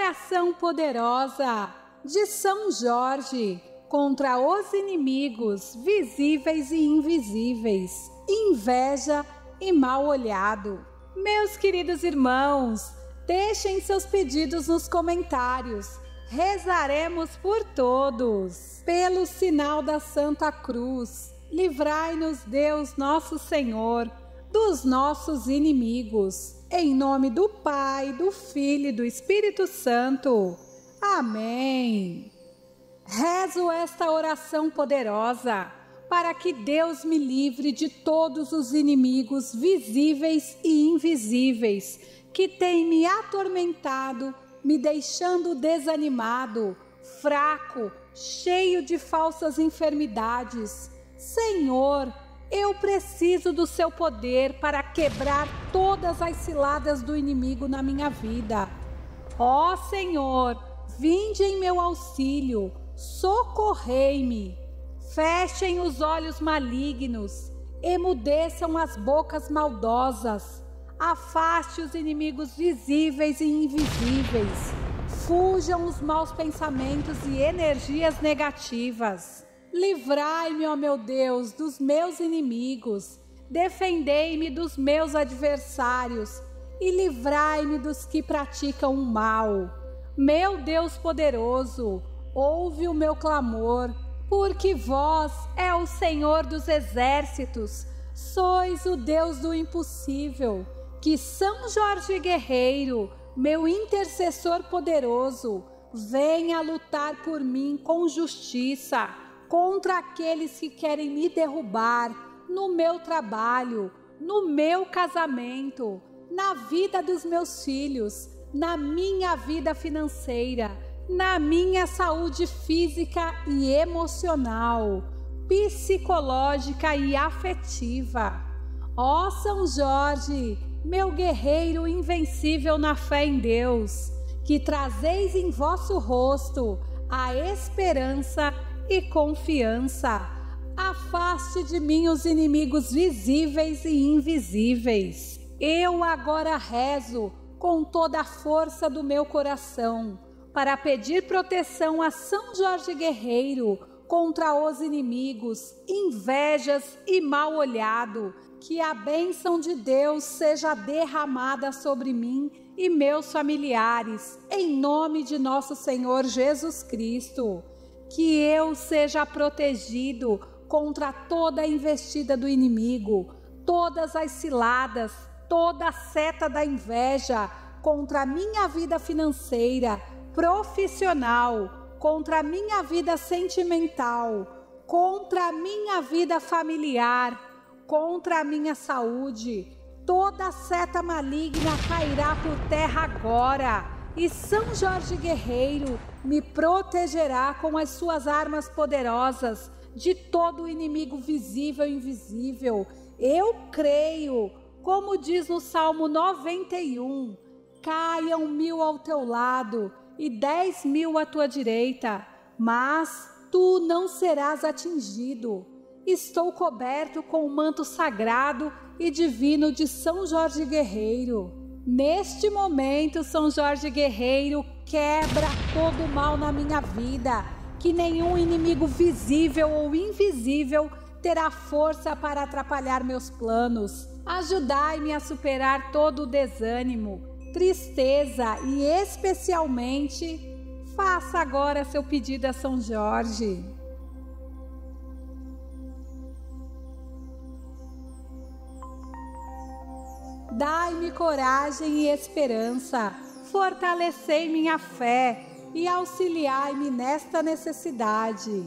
Oração poderosa de São Jorge contra os inimigos visíveis e invisíveis, inveja e mal olhado. Meus queridos irmãos, deixem seus pedidos nos comentários. Rezaremos por todos. Pelo sinal da Santa Cruz, livrai-nos Deus nosso Senhor dos nossos inimigos. Em nome do Pai, do Filho e do Espírito Santo. Amém. Rezo esta oração poderosa para que Deus me livre de todos os inimigos visíveis e invisíveis que têm me atormentado, me deixando desanimado, fraco, cheio de falsas enfermidades. Senhor, eu preciso do seu poder para quebrar todas as ciladas do inimigo na minha vida. Ó Senhor, vinde em meu auxílio, socorrei-me. Fechem os olhos malignos, emudeçam as bocas maldosas, afaste os inimigos visíveis e invisíveis, fujam os maus pensamentos e energias negativas. Livrai-me, ó meu Deus, dos meus inimigos, defendei-me dos meus adversários e livrai-me dos que praticam o mal. Meu Deus poderoso, ouve o meu clamor, porque vós é o Senhor dos exércitos, sois o Deus do impossível. Que São Jorge Guerreiro, meu intercessor poderoso, venha lutar por mim com justiça contra aqueles que querem me derrubar no meu trabalho, no meu casamento, na vida dos meus filhos, na minha vida financeira, na minha saúde física e emocional, psicológica e afetiva. Ó oh, São Jorge, meu guerreiro invencível na fé em Deus, que trazeis em vosso rosto a esperança e confiança. Afaste de mim os inimigos visíveis e invisíveis. Eu agora rezo com toda a força do meu coração para pedir proteção a São Jorge Guerreiro contra os inimigos, invejas e mal olhado. Que a bênção de Deus seja derramada sobre mim e meus familiares, em nome de nosso Senhor Jesus Cristo que eu seja protegido contra toda a investida do inimigo, todas as ciladas, toda a seta da inveja contra a minha vida financeira, profissional, contra a minha vida sentimental, contra a minha vida familiar, contra a minha saúde. Toda seta maligna cairá por terra agora e São Jorge Guerreiro me protegerá com as suas armas poderosas de todo o inimigo visível e invisível. Eu creio, como diz no Salmo 91, caiam mil ao teu lado e dez mil à tua direita, mas tu não serás atingido. Estou coberto com o manto sagrado e divino de São Jorge Guerreiro. Neste momento, São Jorge Guerreiro quebra todo o mal na minha vida, que nenhum inimigo visível ou invisível terá força para atrapalhar meus planos. Ajudai-me a superar todo o desânimo, tristeza e especialmente faça agora seu pedido a São Jorge. Dai-me coragem e esperança, fortalecei minha fé e auxiliai-me nesta necessidade.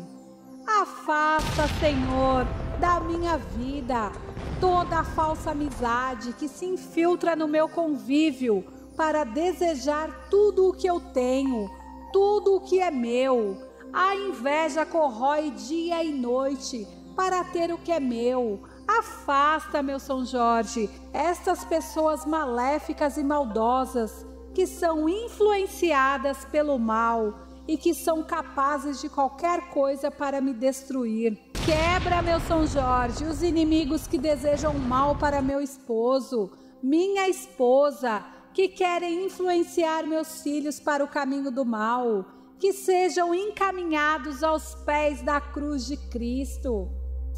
Afasta, Senhor, da minha vida toda a falsa amizade que se infiltra no meu convívio para desejar tudo o que eu tenho, tudo o que é meu. A inveja corrói dia e noite para ter o que é meu Afasta, meu São Jorge, estas pessoas maléficas e maldosas que são influenciadas pelo mal e que são capazes de qualquer coisa para me destruir. Quebra, meu São Jorge, os inimigos que desejam mal para meu esposo, minha esposa, que querem influenciar meus filhos para o caminho do mal, que sejam encaminhados aos pés da cruz de Cristo.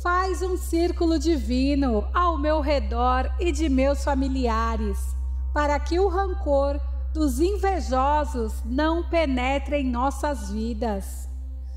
Faz um círculo divino ao meu redor e de meus familiares, para que o rancor dos invejosos não penetre em nossas vidas.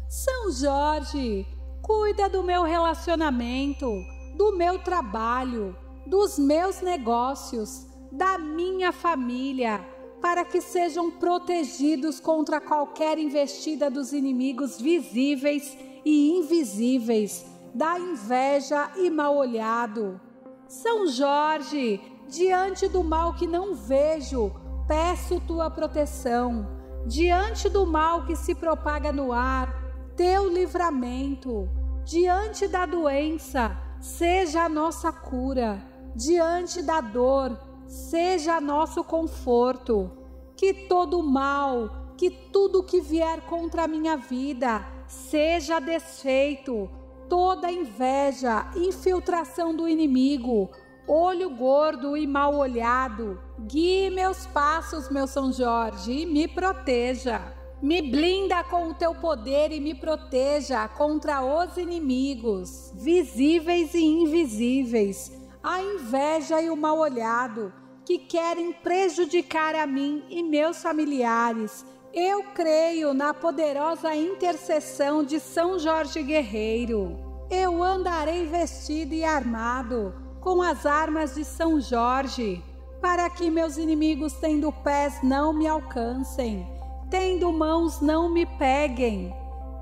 São Jorge, cuida do meu relacionamento, do meu trabalho, dos meus negócios, da minha família, para que sejam protegidos contra qualquer investida dos inimigos visíveis e invisíveis, da inveja e mal olhado. São Jorge, diante do mal que não vejo, peço tua proteção. Diante do mal que se propaga no ar, teu livramento. Diante da doença, seja a nossa cura. Diante da dor, seja nosso conforto. Que todo mal, que tudo que vier contra a minha vida, seja desfeito. Toda inveja, infiltração do inimigo, olho gordo e mal olhado. Guie meus passos, meu São Jorge, e me proteja. Me blinda com o teu poder e me proteja contra os inimigos, visíveis e invisíveis, a inveja e o mal olhado, que querem prejudicar a mim e meus familiares. Eu creio na poderosa intercessão de São Jorge Guerreiro. Eu andarei vestido e armado com as armas de São Jorge, para que meus inimigos, tendo pés, não me alcancem, tendo mãos, não me peguem,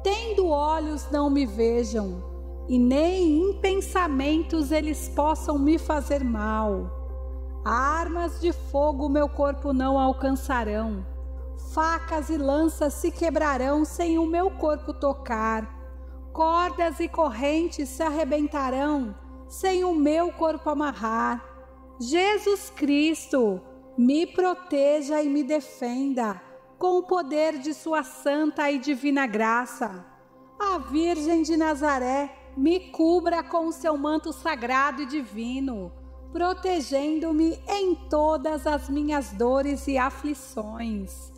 tendo olhos, não me vejam, e nem em pensamentos eles possam me fazer mal. Armas de fogo meu corpo não alcançarão, facas e lanças se quebrarão sem o meu corpo tocar, cordas e correntes se arrebentarão sem o meu corpo amarrar. Jesus Cristo, me proteja e me defenda com o poder de Sua santa e divina graça. A Virgem de Nazaré me cubra com o seu manto sagrado e divino, protegendo-me em todas as minhas dores e aflições.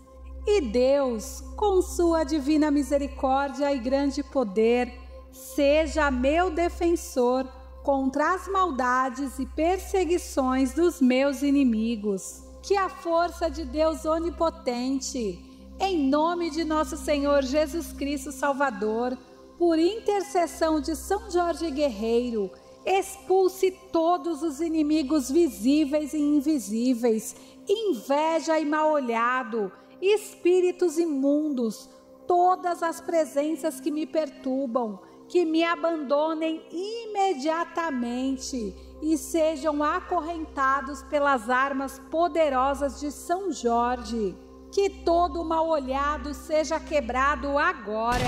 E Deus, com Sua divina misericórdia e grande poder, seja meu defensor contra as maldades e perseguições dos meus inimigos. Que a força de Deus onipotente, em nome de nosso Senhor Jesus Cristo Salvador, por intercessão de São Jorge Guerreiro, expulse todos os inimigos visíveis e invisíveis, inveja e mal olhado, espíritos imundos, todas as presenças que me perturbam, que me abandonem imediatamente e sejam acorrentados pelas armas poderosas de São Jorge. Que todo mal olhado seja quebrado agora.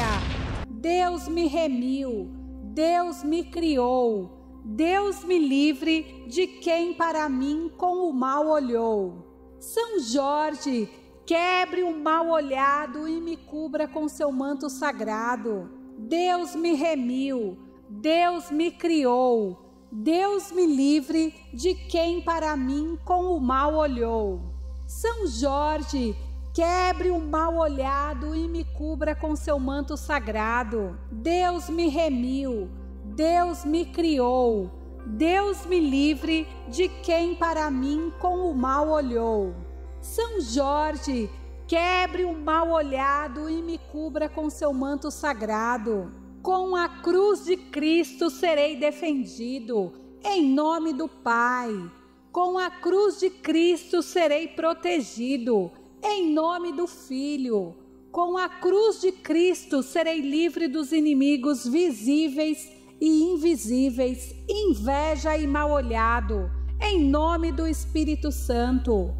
Deus me remiu, Deus me criou, Deus me livre de quem para mim com o mal olhou. São Jorge, quebre o mal olhado e me cubra com seu manto sagrado. Deus me remiu, Deus me criou, Deus me livre de quem para mim com o mal olhou. São Jorge, quebre o mal olhado e me cubra com seu manto sagrado. Deus me remiu, Deus me criou, Deus me livre de quem para mim com o mal olhou. São Jorge, Quebre o mal olhado e me cubra com seu manto sagrado. Com a cruz de Cristo serei defendido, em nome do Pai. Com a cruz de Cristo serei protegido, em nome do Filho. Com a cruz de Cristo serei livre dos inimigos visíveis e invisíveis, inveja e mal olhado, em nome do Espírito Santo.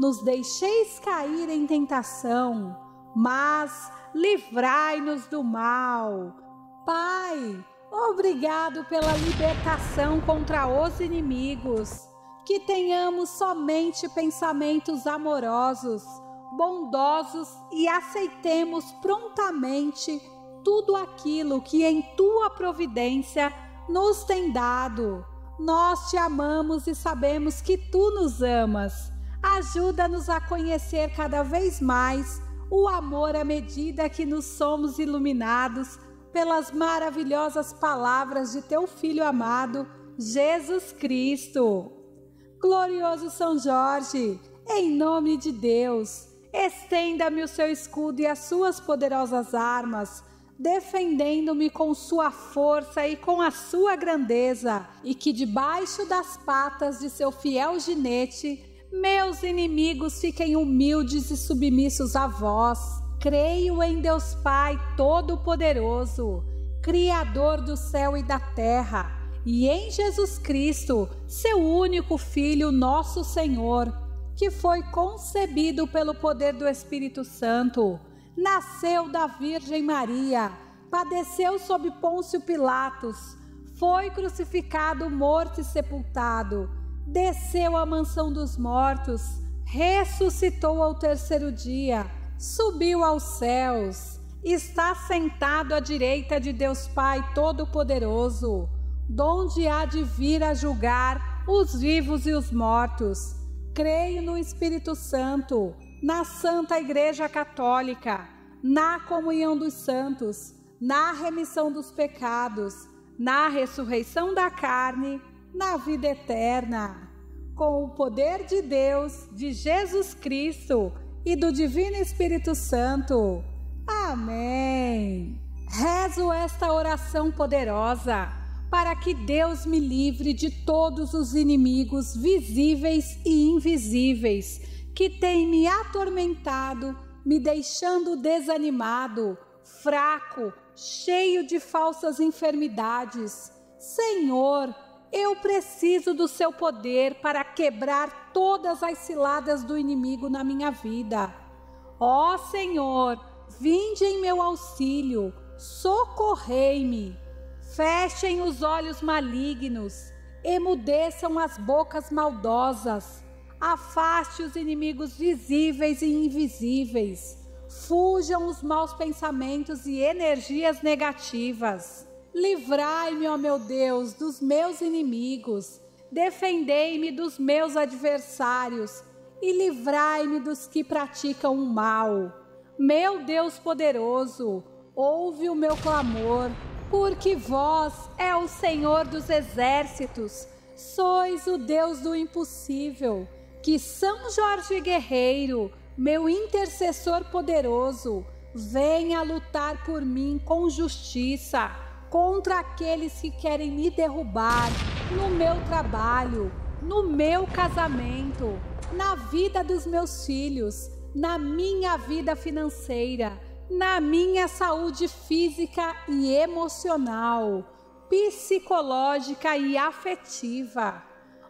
nos deixeis cair em tentação, mas livrai-nos do mal. Pai, obrigado pela libertação contra os inimigos. Que tenhamos somente pensamentos amorosos, bondosos e aceitemos prontamente tudo aquilo que em tua providência nos tem dado. Nós te amamos e sabemos que tu nos amas. Ajuda-nos a conhecer cada vez mais o amor à medida que nos somos iluminados pelas maravilhosas palavras de teu Filho amado, Jesus Cristo. Glorioso São Jorge, em nome de Deus, estenda-me o seu escudo e as suas poderosas armas, defendendo-me com sua força e com a sua grandeza, e que debaixo das patas de seu fiel ginete meus inimigos fiquem humildes e submissos a vós. Creio em Deus Pai Todo-Poderoso, Criador do céu e da terra, e em Jesus Cristo, seu único Filho, nosso Senhor, que foi concebido pelo poder do Espírito Santo, nasceu da Virgem Maria, padeceu sob Pôncio Pilatos, foi crucificado, morto e sepultado desceu à mansão dos mortos, ressuscitou ao terceiro dia, subiu aos céus, está sentado à direita de Deus Pai Todo-Poderoso, donde há de vir a julgar os vivos e os mortos. Creio no Espírito Santo, na Santa Igreja Católica, na comunhão dos santos, na remissão dos pecados, na ressurreição da carne na vida eterna. Com o poder de Deus, de Jesus Cristo e do Divino Espírito Santo. Amém. Rezo esta oração poderosa para que Deus me livre de todos os inimigos visíveis e invisíveis que têm me atormentado, me deixando desanimado, fraco, cheio de falsas enfermidades. Senhor, eu preciso do seu poder para quebrar todas as ciladas do inimigo na minha vida. Ó Senhor, vinde em meu auxílio, socorrei-me. Fechem os olhos malignos, emudeçam as bocas maldosas, afaste os inimigos visíveis e invisíveis, fujam os maus pensamentos e energias negativas. Livrai-me, ó meu Deus, dos meus inimigos, defendei-me dos meus adversários e livrai-me dos que praticam o mal. Meu Deus poderoso, ouve o meu clamor, porque vós é o Senhor dos exércitos, sois o Deus do impossível. Que São Jorge Guerreiro, meu intercessor poderoso, venha lutar por mim com justiça contra aqueles que querem me derrubar no meu trabalho, no meu casamento, na vida dos meus filhos, na minha vida financeira, na minha saúde física e emocional, psicológica e afetiva.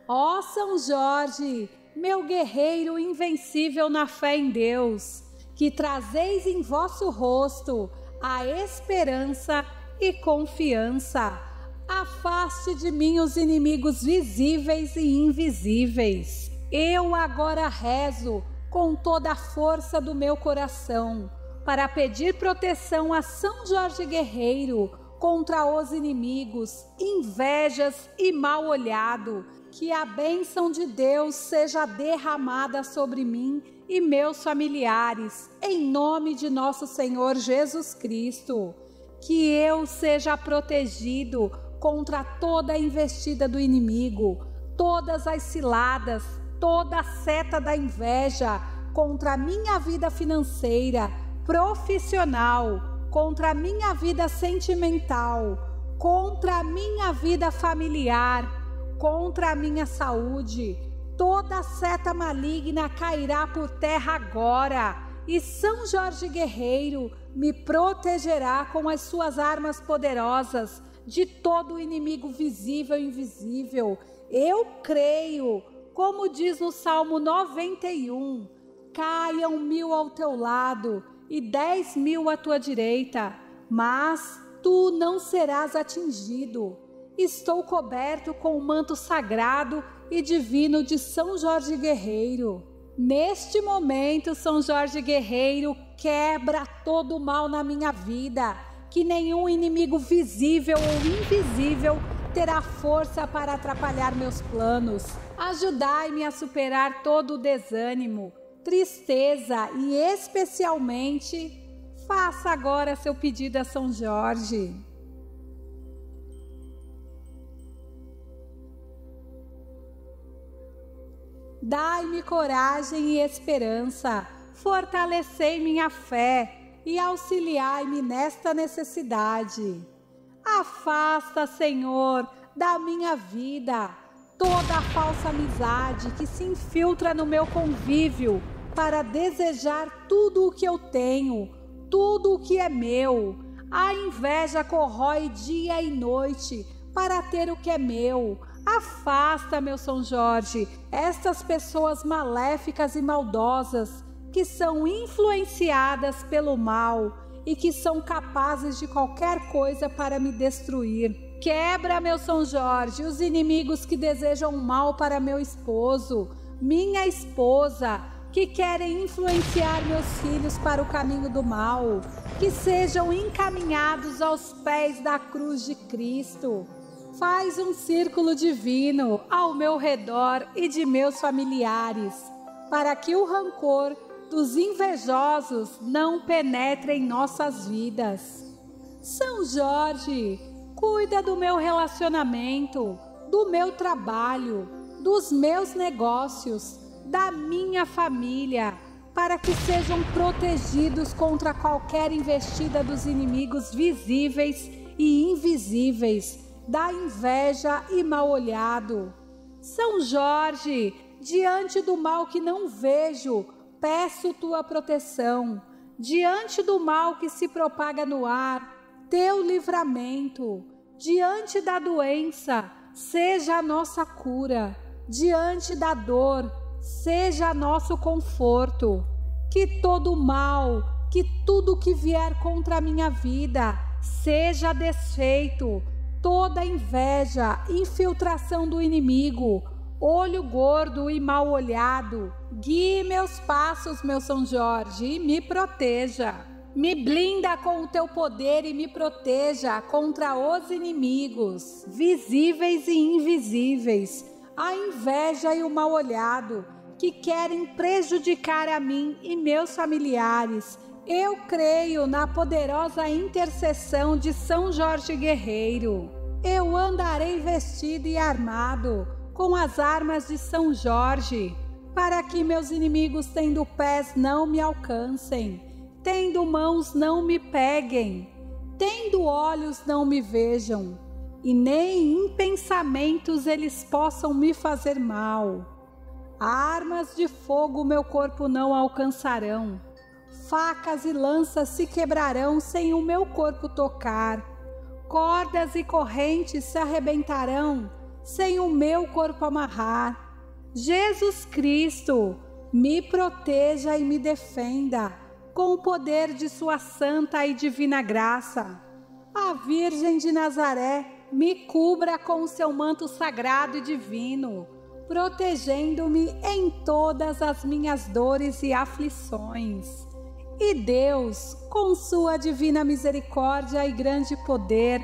Ó São Jorge, meu guerreiro invencível na fé em Deus, que trazeis em vosso rosto a esperança e confiança. Afaste de mim os inimigos visíveis e invisíveis. Eu agora rezo com toda a força do meu coração para pedir proteção a São Jorge Guerreiro contra os inimigos, invejas e mal olhado. Que a bênção de Deus seja derramada sobre mim e meus familiares, em nome de nosso Senhor Jesus Cristo que eu seja protegido contra toda a investida do inimigo, todas as ciladas, toda a seta da inveja contra a minha vida financeira, profissional, contra a minha vida sentimental, contra a minha vida familiar, contra a minha saúde. Toda seta maligna cairá por terra agora. E São Jorge Guerreiro me protegerá com as suas armas poderosas de todo o inimigo visível e invisível. Eu creio, como diz no Salmo 91, caiam mil ao teu lado e dez mil à tua direita, mas tu não serás atingido. Estou coberto com o manto sagrado e divino de São Jorge Guerreiro. Neste momento, São Jorge Guerreiro quebra todo o mal na minha vida, que nenhum inimigo visível ou invisível terá força para atrapalhar meus planos. Ajudai-me a superar todo o desânimo, tristeza e, especialmente, faça agora seu pedido a São Jorge. Dai-me coragem e esperança, fortalecei minha fé e auxiliai-me nesta necessidade. Afasta, Senhor, da minha vida toda a falsa amizade que se infiltra no meu convívio para desejar tudo o que eu tenho, tudo o que é meu. A inveja corrói dia e noite para ter o que é meu. Afasta, meu São Jorge, estas pessoas maléficas e maldosas que são influenciadas pelo mal e que são capazes de qualquer coisa para me destruir. Quebra, meu São Jorge, os inimigos que desejam mal para meu esposo, minha esposa, que querem influenciar meus filhos para o caminho do mal, que sejam encaminhados aos pés da cruz de Cristo. Faz um círculo divino ao meu redor e de meus familiares, para que o rancor dos invejosos não penetre em nossas vidas. São Jorge, cuida do meu relacionamento, do meu trabalho, dos meus negócios, da minha família, para que sejam protegidos contra qualquer investida dos inimigos visíveis e invisíveis, da inveja e mal olhado. São Jorge, diante do mal que não vejo, peço tua proteção. Diante do mal que se propaga no ar, teu livramento. Diante da doença, seja a nossa cura. Diante da dor, seja nosso conforto. Que todo mal, que tudo que vier contra a minha vida, seja desfeito. Toda inveja, infiltração do inimigo, olho gordo e mal olhado. Guie meus passos, meu São Jorge, e me proteja. Me blinda com o teu poder e me proteja contra os inimigos, visíveis e invisíveis, a inveja e o mal olhado, que querem prejudicar a mim e meus familiares. Eu creio na poderosa intercessão de São Jorge Guerreiro. Eu andarei vestido e armado com as armas de São Jorge, para que meus inimigos, tendo pés, não me alcancem, tendo mãos, não me peguem, tendo olhos, não me vejam, e nem em pensamentos eles possam me fazer mal. Armas de fogo meu corpo não alcançarão, facas e lanças se quebrarão sem o meu corpo tocar, cordas e correntes se arrebentarão sem o meu corpo amarrar. Jesus Cristo, me proteja e me defenda com o poder de Sua santa e divina graça. A Virgem de Nazaré me cubra com o seu manto sagrado e divino, protegendo-me em todas as minhas dores e aflições. E Deus, com Sua divina misericórdia e grande poder,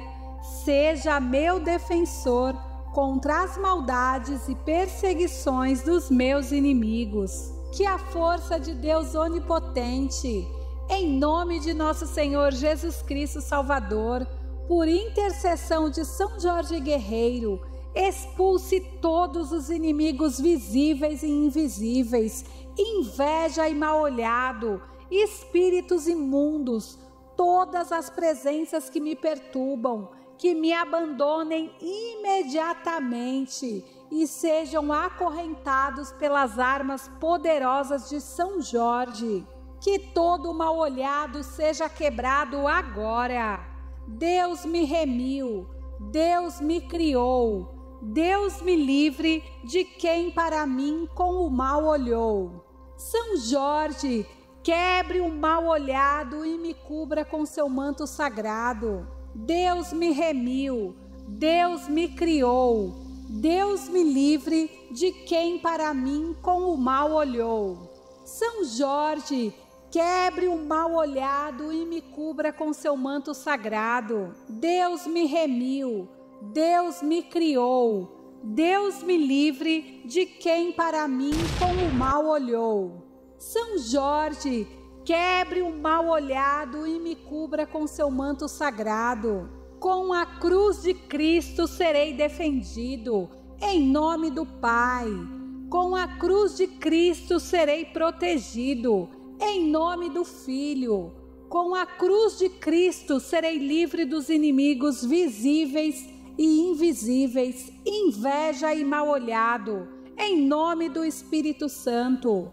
seja meu defensor contra as maldades e perseguições dos meus inimigos. Que a força de Deus onipotente, em nome de nosso Senhor Jesus Cristo Salvador, por intercessão de São Jorge Guerreiro, expulse todos os inimigos visíveis e invisíveis, inveja e mal olhado, espíritos imundos, todas as presenças que me perturbam que me abandonem imediatamente e sejam acorrentados pelas armas poderosas de São Jorge. Que todo mal olhado seja quebrado agora. Deus me remiu, Deus me criou, Deus me livre de quem para mim com o mal olhou. São Jorge, quebre o mal olhado e me cubra com seu manto sagrado. Deus me remiu, Deus me criou. Deus me livre de quem para mim com o mal olhou. São Jorge, quebre o mal olhado e me cubra com seu manto sagrado. Deus me remiu, Deus me criou, Deus me livre de quem para mim com o mal olhou. São Jorge, quebre o mal olhado e me cubra com seu manto sagrado. Com a cruz de Cristo serei defendido, em nome do Pai. Com a cruz de Cristo serei protegido, em nome do Filho. Com a cruz de Cristo serei livre dos inimigos visíveis e invisíveis, inveja e mal olhado, em nome do Espírito Santo.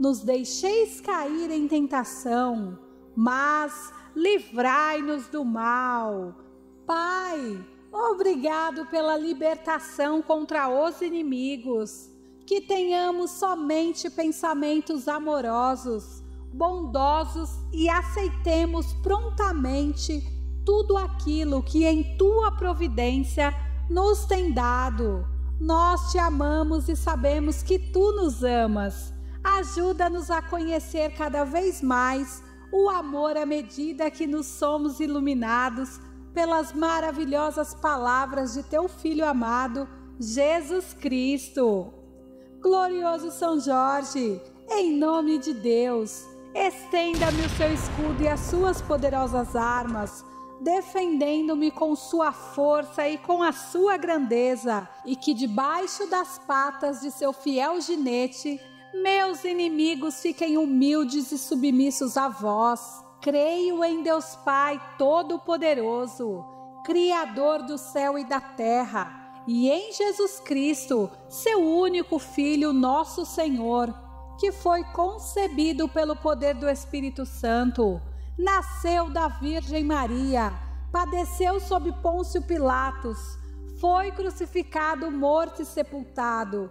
nos deixeis cair em tentação, mas livrai-nos do mal. Pai, obrigado pela libertação contra os inimigos. Que tenhamos somente pensamentos amorosos, bondosos e aceitemos prontamente tudo aquilo que em tua providência nos tem dado. Nós te amamos e sabemos que tu nos amas. Ajuda-nos a conhecer cada vez mais o amor à medida que nos somos iluminados pelas maravilhosas palavras de teu Filho amado, Jesus Cristo. Glorioso São Jorge, em nome de Deus, estenda-me o seu escudo e as suas poderosas armas defendendo-me com sua força e com a sua grandeza, e que debaixo das patas de seu fiel ginete, meus inimigos fiquem humildes e submissos a vós. Creio em Deus Pai Todo-Poderoso, Criador do céu e da terra, e em Jesus Cristo, seu único Filho, nosso Senhor, que foi concebido pelo poder do Espírito Santo nasceu da Virgem Maria, padeceu sob Pôncio Pilatos, foi crucificado, morto e sepultado,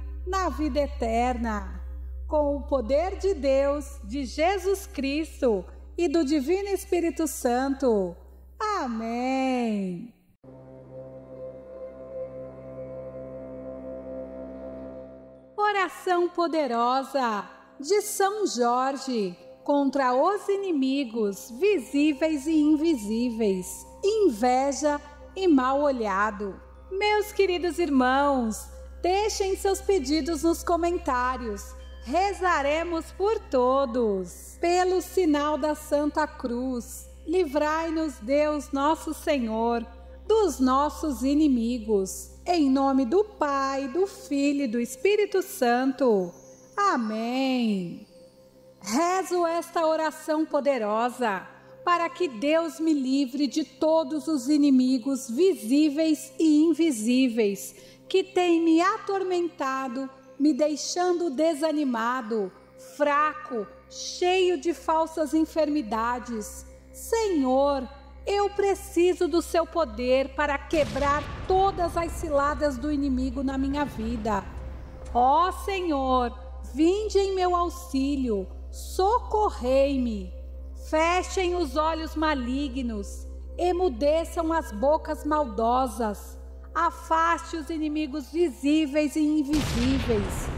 na vida eterna. Com o poder de Deus, de Jesus Cristo e do Divino Espírito Santo. Amém. Oração poderosa de São Jorge contra os inimigos visíveis e invisíveis, inveja e mal olhado. Meus queridos irmãos, deixem seus pedidos nos comentários. Rezaremos por todos. Pelo sinal da Santa Cruz, livrai-nos, Deus nosso Senhor, dos nossos inimigos. Em nome do Pai, do Filho e do Espírito Santo. Amém. Rezo esta oração poderosa para que Deus me livre de todos os inimigos visíveis e invisíveis que têm me atormentado, me deixando desanimado, fraco, cheio de falsas enfermidades. Senhor, eu preciso do seu poder para quebrar todas as ciladas do inimigo na minha vida. Ó Senhor, vinde em meu auxílio socorrei-me. Fechem os olhos malignos, emudeçam as bocas maldosas, afaste os inimigos visíveis e invisíveis.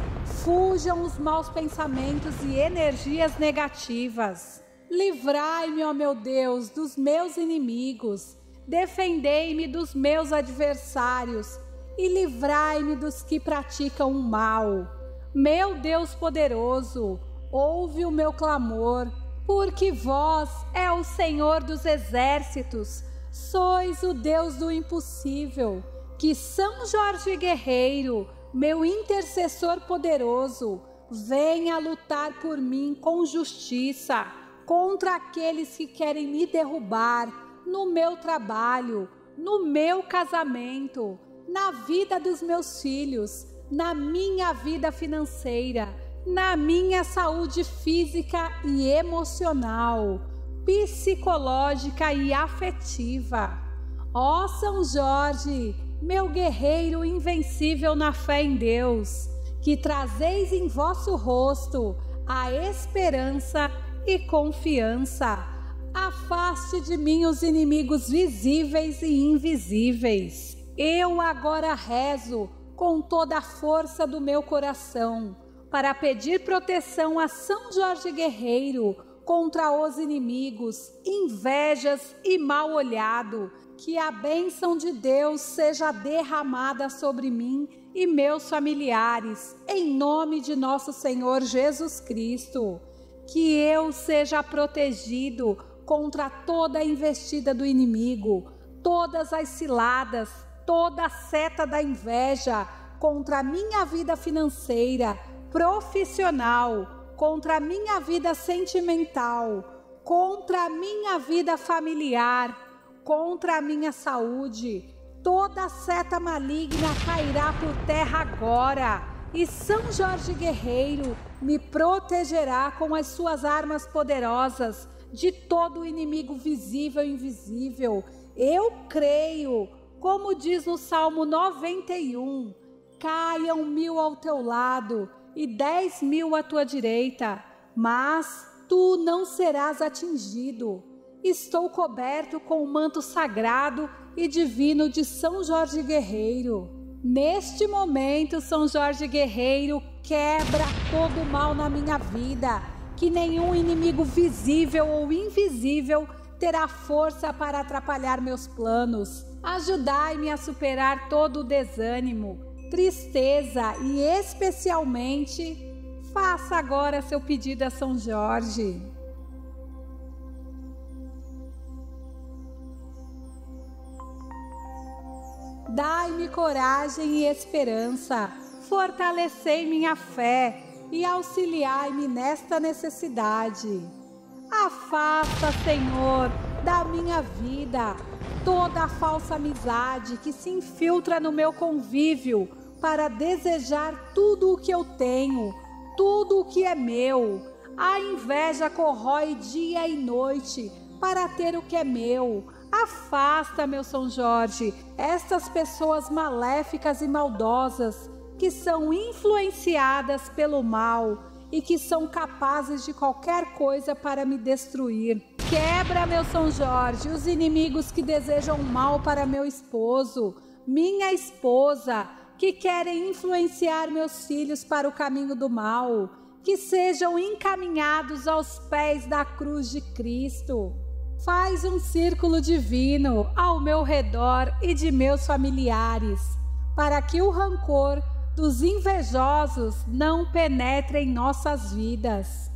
Fujam os maus pensamentos e energias negativas. Livrai-me, ó meu Deus, dos meus inimigos. Defendei-me dos meus adversários e livrai-me dos que praticam o mal. Meu Deus poderoso, ouve o meu clamor, porque vós é o Senhor dos exércitos, sois o Deus do impossível. Que São Jorge Guerreiro, meu intercessor poderoso, venha lutar por mim com justiça contra aqueles que querem me derrubar no meu trabalho, no meu casamento, na vida dos meus filhos, na minha vida financeira, na minha saúde física e emocional, psicológica e afetiva. Ó São Jorge, meu guerreiro invencível na fé em Deus, que trazeis em vosso rosto a esperança e confiança. Afaste de mim os inimigos visíveis e invisíveis. Eu agora rezo com toda a força do meu coração para pedir proteção a São Jorge Guerreiro contra os inimigos, invejas e mal olhado que a bênção de Deus seja derramada sobre mim e meus familiares, em nome de nosso Senhor Jesus Cristo. Que eu seja protegido contra toda a investida do inimigo, todas as ciladas, toda a seta da inveja contra a minha vida financeira, profissional, contra a minha vida sentimental, contra a minha vida familiar contra a minha saúde. Toda seta maligna cairá por terra agora. E São Jorge Guerreiro me protegerá com as suas armas poderosas de todo o inimigo visível e invisível. Eu creio, como diz no Salmo 91, caiam mil ao teu lado e dez mil à tua direita, mas tu não serás atingido estou coberto com o manto sagrado e divino de São Jorge Guerreiro. Neste momento, São Jorge Guerreiro quebra todo o mal na minha vida, que nenhum inimigo visível ou invisível terá força para atrapalhar meus planos. Ajudai-me a superar todo o desânimo, tristeza e especialmente faça agora seu pedido a São Jorge. Dai-me coragem e esperança, fortalecei minha fé e auxiliai-me nesta necessidade. Afasta, Senhor, da minha vida toda a falsa amizade que se infiltra no meu convívio para desejar tudo o que eu tenho, tudo o que é meu. A inveja corrói dia e noite para ter o que é meu. Afasta, meu São Jorge, estas pessoas maléficas e maldosas que são influenciadas pelo mal e que são capazes de qualquer coisa para me destruir. Quebra, meu São Jorge, os inimigos que desejam mal para meu esposo, minha esposa, que querem influenciar meus filhos para o caminho do mal, que sejam encaminhados aos pés da cruz de Cristo. Faz um círculo divino ao meu redor e de meus familiares, para que o rancor dos invejosos não penetre em nossas vidas.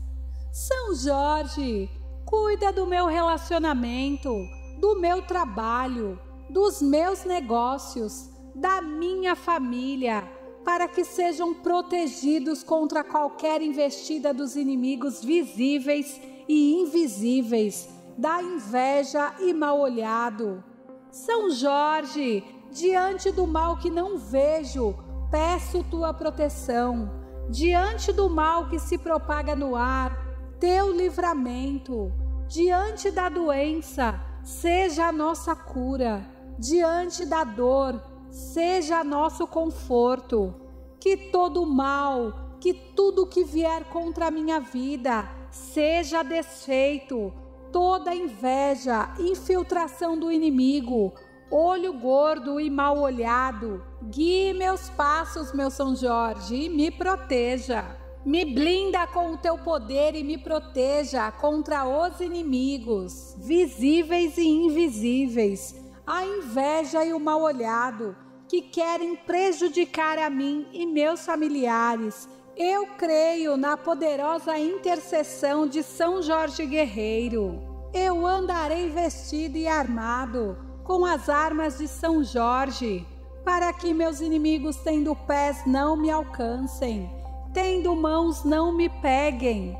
São Jorge, cuida do meu relacionamento, do meu trabalho, dos meus negócios, da minha família, para que sejam protegidos contra qualquer investida dos inimigos visíveis e invisíveis da inveja e mal olhado. São Jorge, diante do mal que não vejo, peço tua proteção. Diante do mal que se propaga no ar, teu livramento. Diante da doença, seja a nossa cura. Diante da dor, seja nosso conforto. Que todo mal, que tudo que vier contra a minha vida, seja desfeito toda inveja, infiltração do inimigo, olho gordo e mal olhado, guie meus passos, meu São Jorge, e me proteja. Me blinda com o teu poder e me proteja contra os inimigos, visíveis e invisíveis, a inveja e o mal olhado, que querem prejudicar a mim e meus familiares. Eu creio na poderosa intercessão de São Jorge Guerreiro. Eu andarei vestido e armado com as armas de São Jorge, para que meus inimigos, tendo pés, não me alcancem Tendo mãos, não me peguem,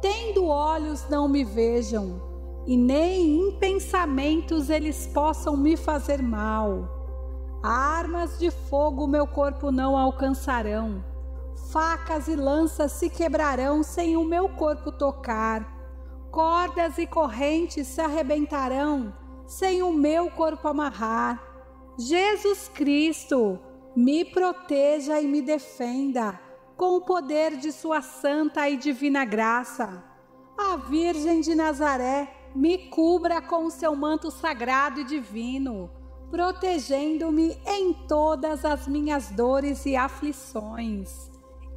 tendo olhos, não me vejam, e nem em pensamentos eles possam me fazer mal. Armas de fogo meu corpo não alcançarão, facas e lanças se quebrarão sem o meu corpo tocar, cordas e correntes se arrebentarão sem o meu corpo amarrar. Jesus Cristo, me proteja e me defenda com o poder de Sua santa e divina graça. A Virgem de Nazaré me cubra com o seu manto sagrado e divino, protegendo-me em todas as minhas dores e aflições.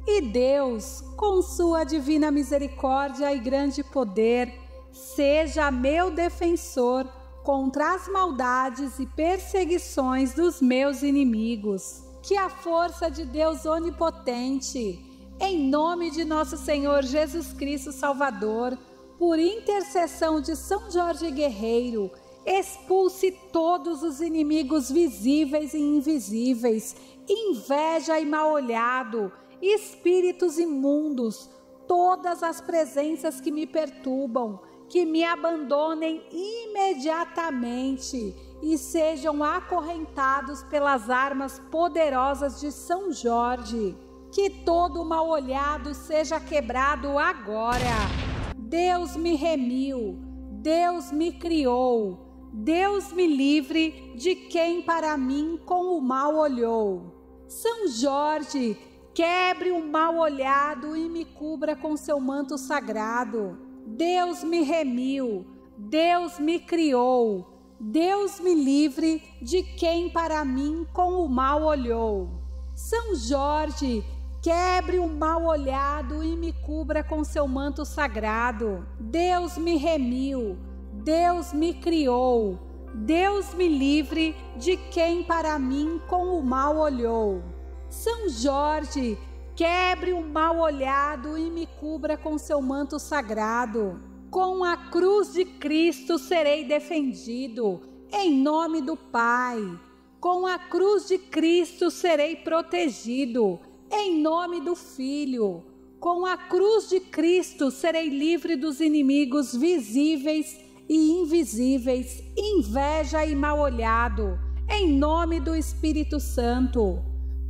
E Deus, com Sua divina misericórdia e grande poder, seja meu defensor contra as maldades e perseguições dos meus inimigos. Que a força de Deus onipotente, em nome de nosso Senhor Jesus Cristo Salvador, por intercessão de São Jorge Guerreiro, expulse todos os inimigos visíveis e invisíveis, inveja e mal olhado, espíritos imundos, todas as presenças que me perturbam, que me abandonem imediatamente e sejam acorrentados pelas armas poderosas de São Jorge. Que todo mal olhado seja quebrado agora. Deus me remiu, Deus me criou, Deus me livre de quem para mim com o mal olhou. São Jorge, quebre o mal olhado e me cubra com seu manto sagrado. Deus me remiu, Deus me criou, Deus me livre de quem para mim com o mal olhou. São Jorge, quebre o mal olhado e me cubra com seu manto sagrado. Deus me remiu, Deus me criou. Deus me livre de quem para mim com o mal olhou. São Jorge, quebre o mal olhado e me cubra com seu manto sagrado com a cruz de Cristo serei defendido, em nome do Pai. Com a cruz de Cristo serei protegido, em nome do Filho. Com a cruz de Cristo serei livre dos inimigos visíveis e invisíveis, inveja e mal olhado, em nome do Espírito Santo.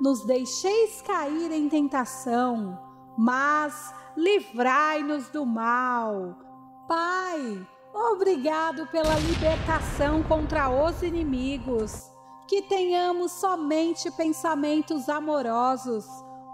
nos deixeis cair em tentação, mas livrai-nos do mal. Pai, Obrigado pela libertação contra os inimigos. Que tenhamos somente pensamentos amorosos,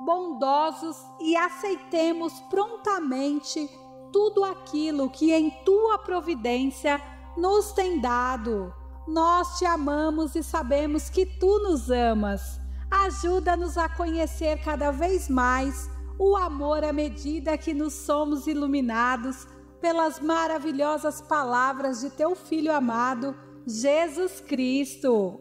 bondosos e aceitemos prontamente tudo aquilo que em tua providência nos tem dado. Nós te amamos e sabemos que tu nos amas. Ajuda-nos a conhecer cada vez mais o amor à medida que nos somos iluminados pelas maravilhosas palavras de teu Filho amado, Jesus Cristo.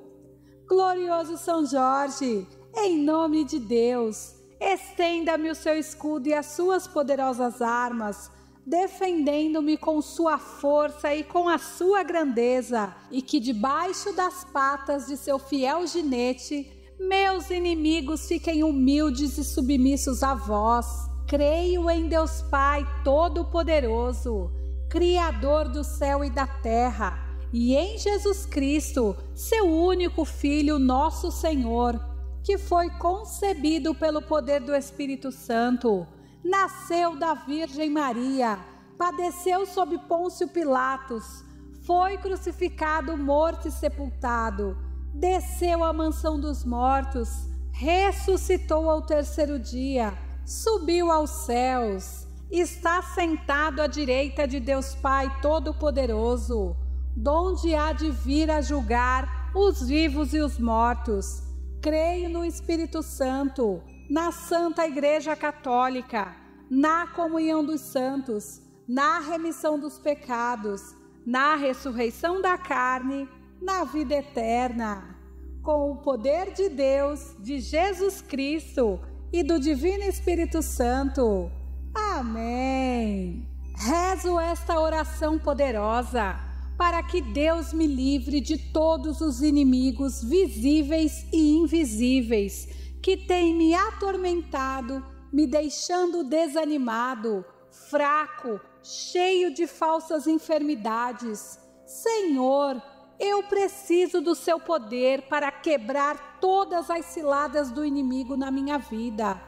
Glorioso São Jorge, em nome de Deus, estenda-me o seu escudo e as suas poderosas armas, defendendo-me com sua força e com a sua grandeza, e que debaixo das patas de seu fiel ginete, meus inimigos fiquem humildes e submissos a vós. Creio em Deus Pai Todo-Poderoso, Criador do céu e da terra, e em Jesus Cristo, seu único Filho, nosso Senhor, que foi concebido pelo poder do Espírito Santo, nasceu da Virgem Maria, padeceu sob Pôncio Pilatos, foi crucificado, morto e sepultado, desceu à mansão dos mortos, ressuscitou ao terceiro dia, subiu aos céus, está sentado à direita de Deus Pai Todo-Poderoso, donde há de vir a julgar os vivos e os mortos. Creio no Espírito Santo, na Santa Igreja Católica, na comunhão dos santos, na remissão dos pecados, na ressurreição da carne, na vida eterna. Com o poder de Deus, de Jesus Cristo e do Divino Espírito Santo. Amém. Rezo esta oração poderosa para que Deus me livre de todos os inimigos visíveis e invisíveis que têm me atormentado, me deixando desanimado, fraco, cheio de falsas enfermidades. Senhor, eu preciso do seu poder para quebrar todas as ciladas do inimigo na minha vida.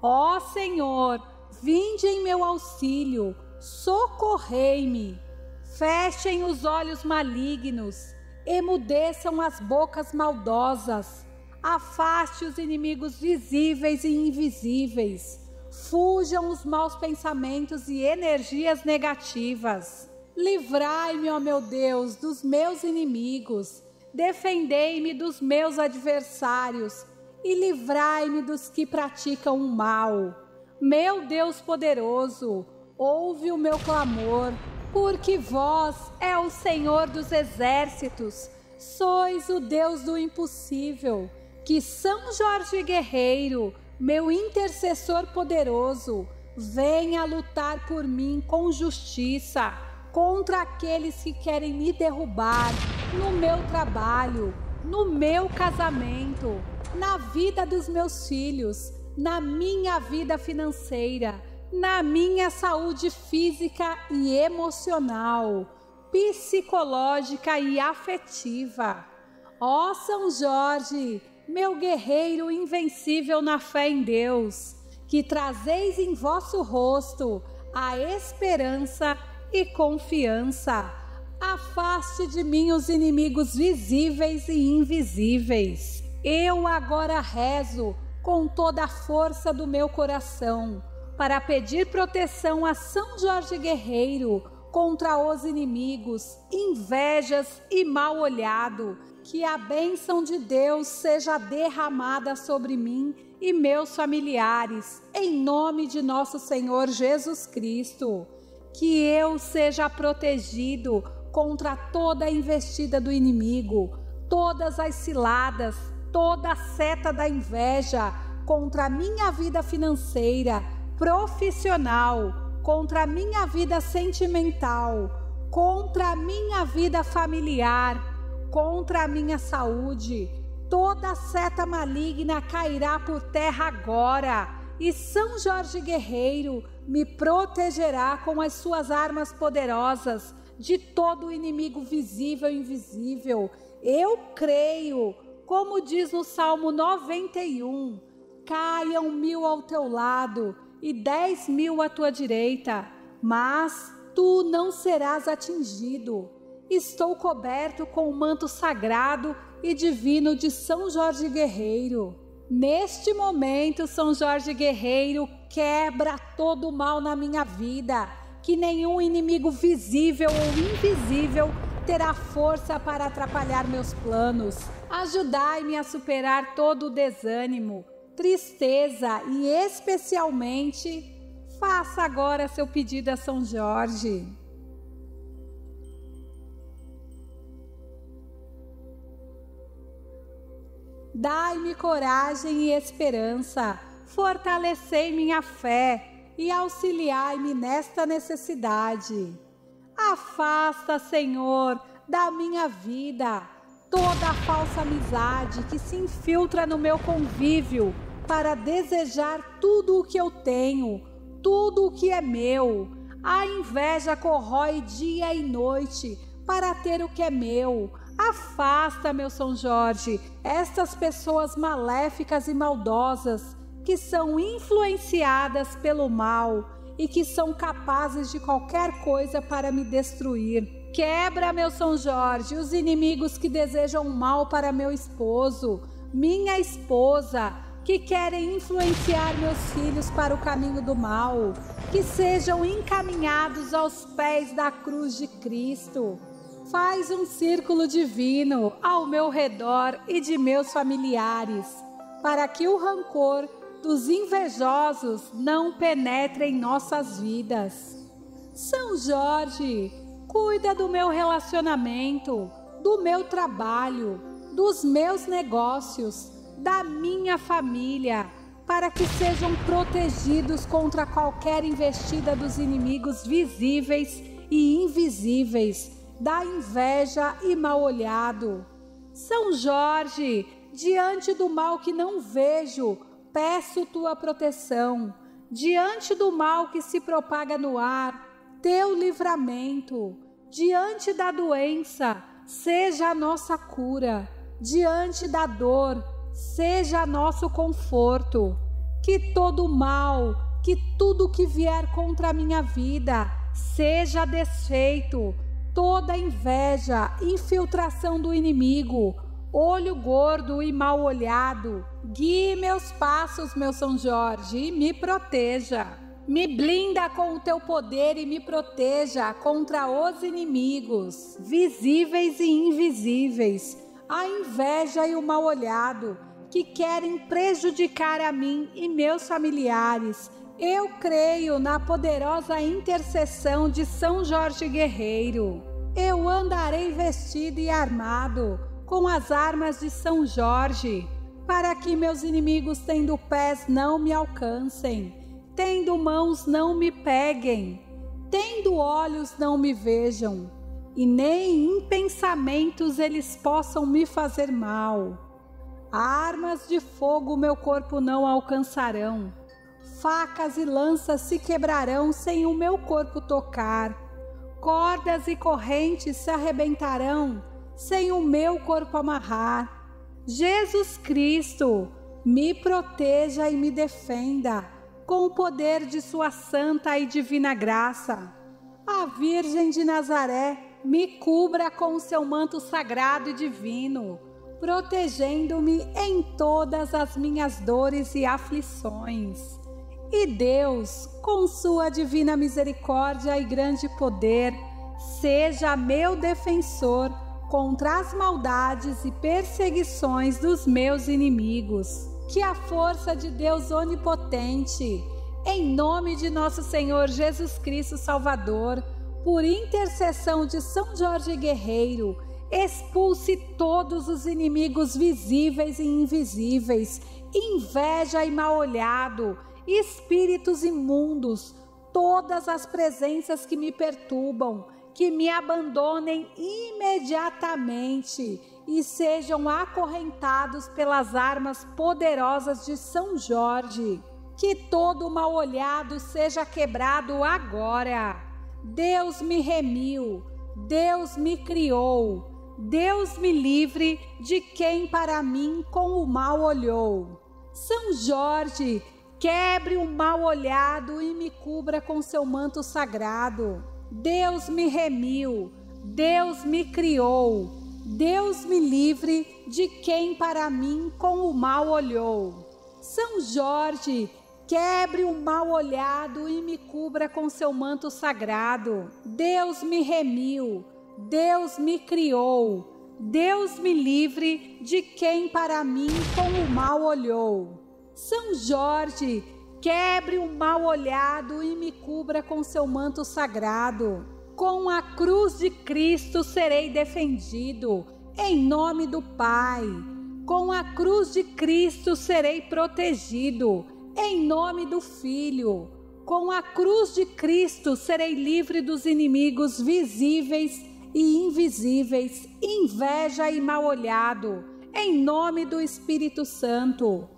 Ó Senhor, vinde em meu auxílio, socorrei-me. Fechem os olhos malignos, emudeçam as bocas maldosas, afaste os inimigos visíveis e invisíveis, fujam os maus pensamentos e energias negativas. Livrai-me, ó meu Deus, dos meus inimigos, defendei-me dos meus adversários e livrai-me dos que praticam o mal. Meu Deus poderoso, ouve o meu clamor porque vós é o Senhor dos exércitos, sois o Deus do impossível. Que São Jorge Guerreiro, meu intercessor poderoso, venha lutar por mim com justiça contra aqueles que querem me derrubar no meu trabalho, no meu casamento, na vida dos meus filhos, na minha vida financeira na minha saúde física e emocional, psicológica e afetiva. Ó São Jorge, meu guerreiro invencível na fé em Deus, que trazeis em vosso rosto a esperança e confiança. Afaste de mim os inimigos visíveis e invisíveis. Eu agora rezo com toda a força do meu coração para pedir proteção a São Jorge Guerreiro contra os inimigos, invejas e mal olhado. Que a bênção de Deus seja derramada sobre mim e meus familiares, em nome de nosso Senhor Jesus Cristo. Que eu seja protegido contra toda a investida do inimigo, todas as ciladas, toda a seta da inveja contra a minha vida financeira profissional, contra a minha vida sentimental, contra a minha vida familiar, contra a minha saúde. Toda seta maligna cairá por terra agora, e São Jorge Guerreiro me protegerá com as suas armas poderosas de todo o inimigo visível e invisível. Eu creio, como diz no Salmo 91, caiam mil ao teu lado e dez mil à tua direita, mas tu não serás atingido. Estou coberto com o manto sagrado e divino de São Jorge Guerreiro. Neste momento, São Jorge Guerreiro quebra todo o mal na minha vida, que nenhum inimigo visível ou invisível terá força para atrapalhar meus planos. Ajudai-me a superar todo o desânimo tristeza e especialmente faça agora seu pedido a São Jorge. Dai-me coragem e esperança, fortalecei minha fé e auxiliai-me nesta necessidade. Afasta, Senhor, da minha vida toda a falsa amizade que se infiltra no meu convívio para desejar tudo o que eu tenho, tudo o que é meu. A inveja corrói dia e noite para ter o que é meu. Afasta, meu São Jorge, estas pessoas maléficas e maldosas que são influenciadas pelo mal e que são capazes de qualquer coisa para me destruir. Quebra, meu São Jorge, os inimigos que desejam mal para meu esposo, minha esposa, que querem influenciar meus filhos para o caminho do mal, que sejam encaminhados aos pés da cruz de Cristo. Faz um círculo divino ao meu redor e de meus familiares, para que o rancor dos invejosos não penetre em nossas vidas. São Jorge, cuida do meu relacionamento, do meu trabalho, dos meus negócios, da minha família, para que sejam protegidos contra qualquer investida dos inimigos visíveis e invisíveis, da inveja e mal olhado. São Jorge, diante do mal que não vejo, peço tua proteção. Diante do mal que se propaga no ar, teu livramento. Diante da doença, seja a nossa cura. Diante da dor, seja nosso conforto. Que todo mal, que tudo que vier contra a minha vida, seja desfeito. Toda inveja, infiltração do inimigo, olho gordo e mal olhado. Guie meus passos, meu São Jorge, e me proteja. Me blinda com o teu poder e me proteja contra os inimigos, visíveis e invisíveis, a inveja e o mal olhado, que querem prejudicar a mim e meus familiares. Eu creio na poderosa intercessão de São Jorge Guerreiro. Eu andarei vestido e armado com as armas de São Jorge, para que meus inimigos, tendo pés, não me alcancem, tendo mãos, não me peguem, tendo olhos, não me vejam, e nem em pensamentos eles possam me fazer mal. Armas de fogo meu corpo não alcançarão, facas e lanças se quebrarão sem o meu corpo tocar, cordas e correntes se arrebentarão sem o meu corpo amarrar. Jesus Cristo, me proteja e me defenda com o poder de Sua santa e divina graça. A Virgem de Nazaré me cubra com o seu manto sagrado e divino, protegendo-me em todas as minhas dores e aflições. E Deus, com Sua divina misericórdia e grande poder, seja meu defensor contra as maldades e perseguições dos meus inimigos. Que a força de Deus onipotente, em nome de nosso Senhor Jesus Cristo Salvador, por intercessão de São Jorge Guerreiro, expulse todos os inimigos visíveis e invisíveis, inveja e mal olhado, espíritos imundos, todas as presenças que me perturbam que me abandonem imediatamente e sejam acorrentados pelas armas poderosas de São Jorge. Que todo mal olhado seja quebrado agora. Deus me remiu, Deus me criou, Deus me livre de quem para mim com o mal olhou. São Jorge, quebre o mal olhado e me cubra com seu manto sagrado. Deus me remiu, Deus me criou, Deus me livre de quem para mim com o mal olhou. São Jorge, quebre o mal olhado e me cubra com seu manto sagrado. Deus me remiu, Deus me criou, Deus me livre de quem para mim com o mal olhou. São Jorge, Quebre o mal olhado e me cubra com seu manto sagrado. Com a cruz de Cristo serei defendido, em nome do Pai. Com a cruz de Cristo serei protegido, em nome do Filho. Com a cruz de Cristo serei livre dos inimigos visíveis e invisíveis, inveja e mal olhado, em nome do Espírito Santo.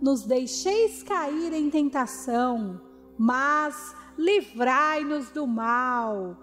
nos deixeis cair em tentação, mas livrai-nos do mal.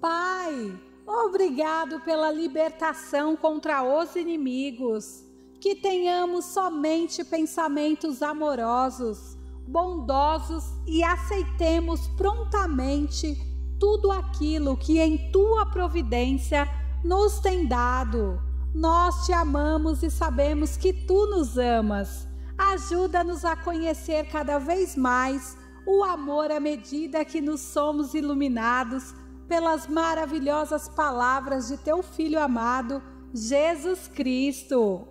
Pai, obrigado pela libertação contra os inimigos. Que tenhamos somente pensamentos amorosos, bondosos e aceitemos prontamente tudo aquilo que em tua providência nos tem dado. Nós te amamos e sabemos que tu nos amas. Ajuda-nos a conhecer cada vez mais o amor à medida que nos somos iluminados pelas maravilhosas palavras de teu Filho amado, Jesus Cristo.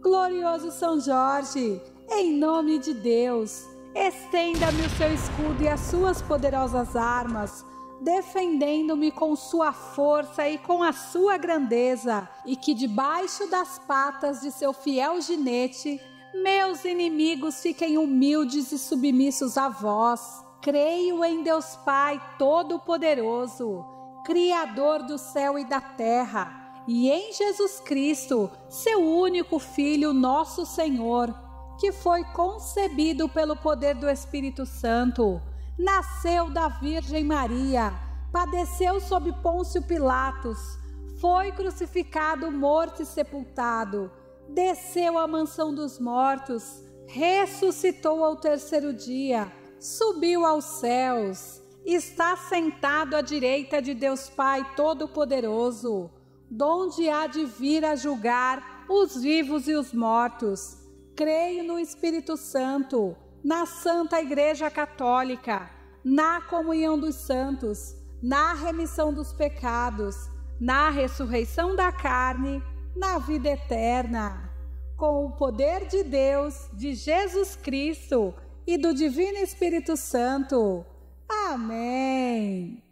Glorioso São Jorge, em nome de Deus, estenda-me o seu escudo e as suas poderosas armas, defendendo-me com sua força e com a sua grandeza, e que debaixo das patas de seu fiel ginete meus inimigos fiquem humildes e submissos a vós. Creio em Deus Pai Todo-Poderoso, Criador do céu e da terra, e em Jesus Cristo, seu único Filho, nosso Senhor, que foi concebido pelo poder do Espírito Santo, nasceu da Virgem Maria, padeceu sob Pôncio Pilatos, foi crucificado, morto e sepultado desceu à mansão dos mortos, ressuscitou ao terceiro dia, subiu aos céus, está sentado à direita de Deus Pai Todo-Poderoso, donde há de vir a julgar os vivos e os mortos. Creio no Espírito Santo, na Santa Igreja Católica, na comunhão dos santos, na remissão dos pecados, na ressurreição da carne na vida eterna. Com o poder de Deus, de Jesus Cristo e do Divino Espírito Santo. Amém.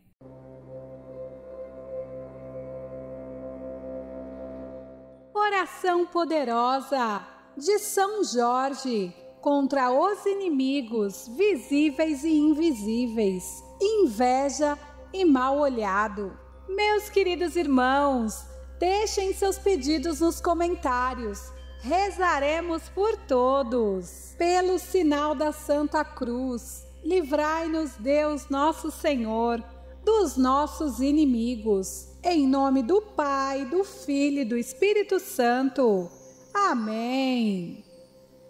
Oração poderosa de São Jorge contra os inimigos visíveis e invisíveis, inveja e mal olhado. Meus queridos irmãos, Deixem seus pedidos nos comentários. Rezaremos por todos. Pelo sinal da Santa Cruz, livrai-nos, Deus nosso Senhor, dos nossos inimigos. Em nome do Pai, do Filho e do Espírito Santo. Amém.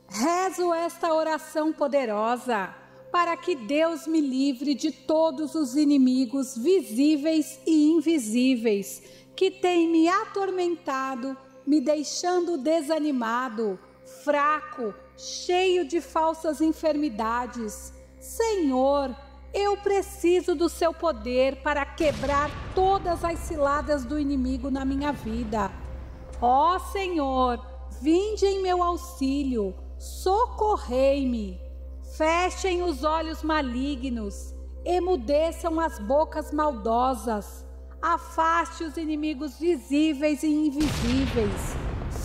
Rezo esta oração poderosa para que Deus me livre de todos os inimigos visíveis e invisíveis que tem me atormentado, me deixando desanimado, fraco, cheio de falsas enfermidades. Senhor, eu preciso do seu poder para quebrar todas as ciladas do inimigo na minha vida. Ó Senhor, vinde em meu auxílio, socorrei-me. Fechem os olhos malignos, emudeçam as bocas maldosas Afaste os inimigos visíveis e invisíveis.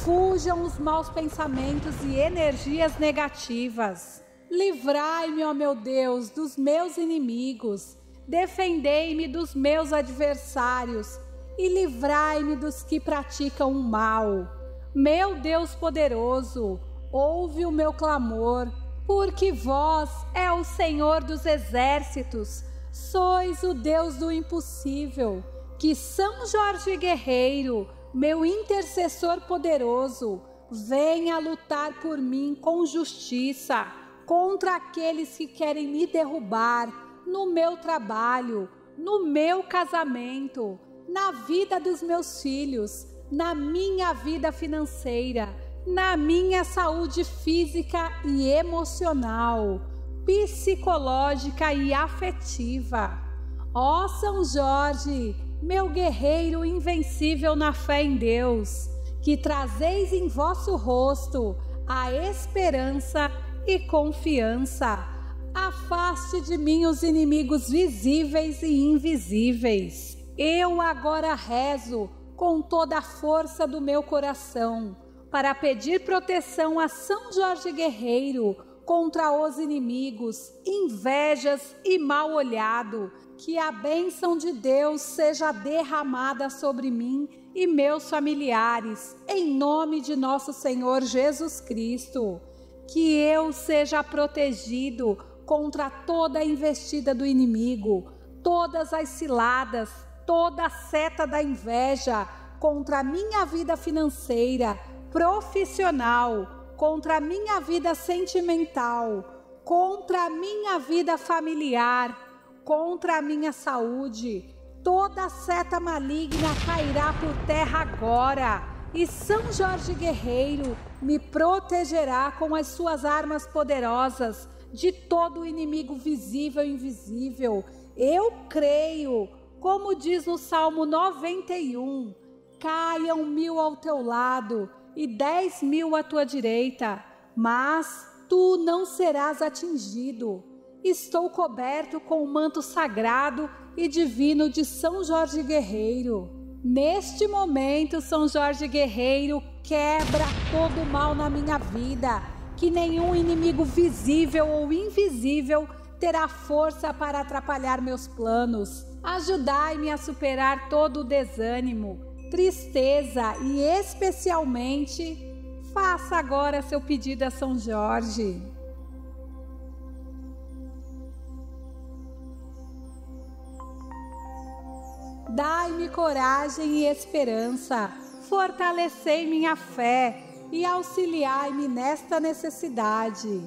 Fujam os maus pensamentos e energias negativas. Livrai-me, ó meu Deus, dos meus inimigos. Defendei-me dos meus adversários e livrai-me dos que praticam o mal. Meu Deus poderoso, ouve o meu clamor, porque vós é o Senhor dos exércitos, sois o Deus do impossível que São Jorge Guerreiro, meu intercessor poderoso, venha lutar por mim com justiça contra aqueles que querem me derrubar no meu trabalho, no meu casamento, na vida dos meus filhos, na minha vida financeira, na minha saúde física e emocional, psicológica e afetiva. Ó São Jorge, meu guerreiro invencível na fé em Deus, que trazeis em vosso rosto a esperança e confiança. Afaste de mim os inimigos visíveis e invisíveis. Eu agora rezo com toda a força do meu coração para pedir proteção a São Jorge Guerreiro contra os inimigos, invejas e mal olhado. Que a bênção de Deus seja derramada sobre mim e meus familiares, em nome de nosso Senhor Jesus Cristo. Que eu seja protegido contra toda a investida do inimigo, todas as ciladas, toda a seta da inveja contra a minha vida financeira, profissional, contra a minha vida sentimental, contra a minha vida familiar, contra a minha saúde. Toda seta maligna cairá por terra agora, e São Jorge Guerreiro me protegerá com as suas armas poderosas de todo o inimigo visível e invisível. Eu creio, como diz no Salmo 91, caiam mil ao teu lado e dez mil à tua direita, mas tu não serás atingido. Estou coberto com o manto sagrado e divino de São Jorge Guerreiro. Neste momento, São Jorge Guerreiro quebra todo o mal na minha vida, que nenhum inimigo visível ou invisível terá força para atrapalhar meus planos. Ajudai-me a superar todo o desânimo tristeza e especialmente faça agora seu pedido a São Jorge. Dai-me coragem e esperança, fortalecei minha fé e auxiliai-me nesta necessidade.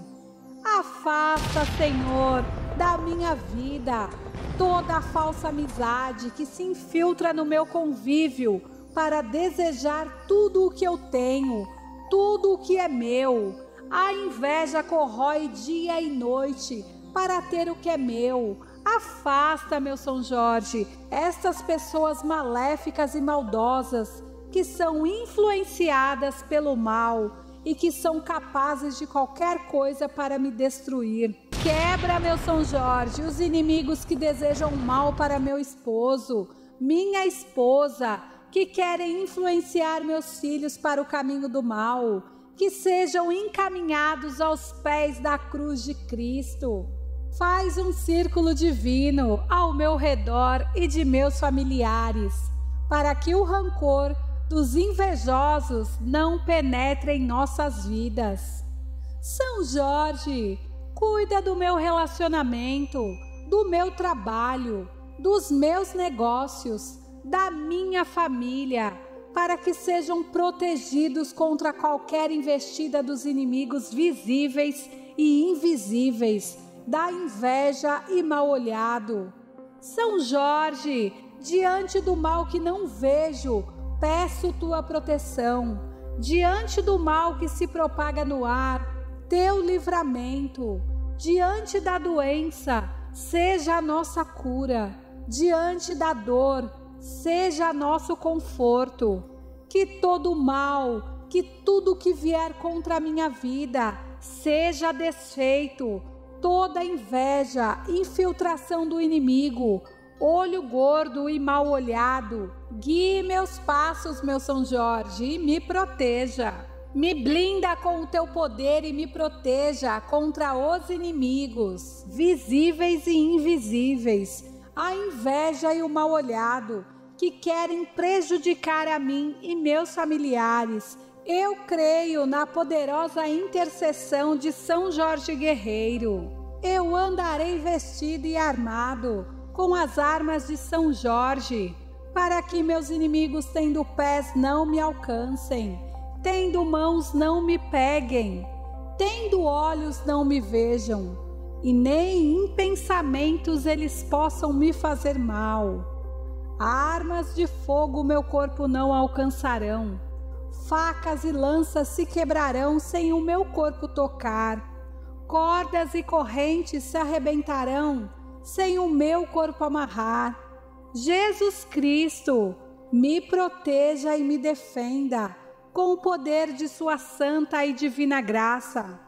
Afasta, Senhor, da minha vida toda a falsa amizade que se infiltra no meu convívio para desejar tudo o que eu tenho, tudo o que é meu. A inveja corrói dia e noite para ter o que é meu. Afasta, meu São Jorge, estas pessoas maléficas e maldosas que são influenciadas pelo mal e que são capazes de qualquer coisa para me destruir. Quebra, meu São Jorge, os inimigos que desejam mal para meu esposo, minha esposa, que querem influenciar meus filhos para o caminho do mal, que sejam encaminhados aos pés da cruz de Cristo. Faz um círculo divino ao meu redor e de meus familiares, para que o rancor dos invejosos não penetre em nossas vidas. São Jorge, cuida do meu relacionamento, do meu trabalho, dos meus negócios da minha família, para que sejam protegidos contra qualquer investida dos inimigos visíveis e invisíveis, da inveja e mal olhado. São Jorge, diante do mal que não vejo, peço tua proteção. Diante do mal que se propaga no ar, teu livramento. Diante da doença, seja a nossa cura. Diante da dor, seja nosso conforto. Que todo mal, que tudo que vier contra a minha vida, seja desfeito. Toda inveja, infiltração do inimigo, olho gordo e mal olhado, guie meus passos, meu São Jorge, e me proteja. Me blinda com o teu poder e me proteja contra os inimigos, visíveis e invisíveis, a inveja e o mal olhado que querem prejudicar a mim e meus familiares. Eu creio na poderosa intercessão de São Jorge Guerreiro. Eu andarei vestido e armado com as armas de São Jorge, para que meus inimigos, tendo pés, não me alcancem, tendo mãos, não me peguem, tendo olhos, não me vejam, e nem em pensamentos eles possam me fazer mal Armas de fogo meu corpo não alcançarão, facas e lanças se quebrarão sem o meu corpo tocar, cordas e correntes se arrebentarão sem o meu corpo amarrar. Jesus Cristo, me proteja e me defenda com o poder de Sua santa e divina graça.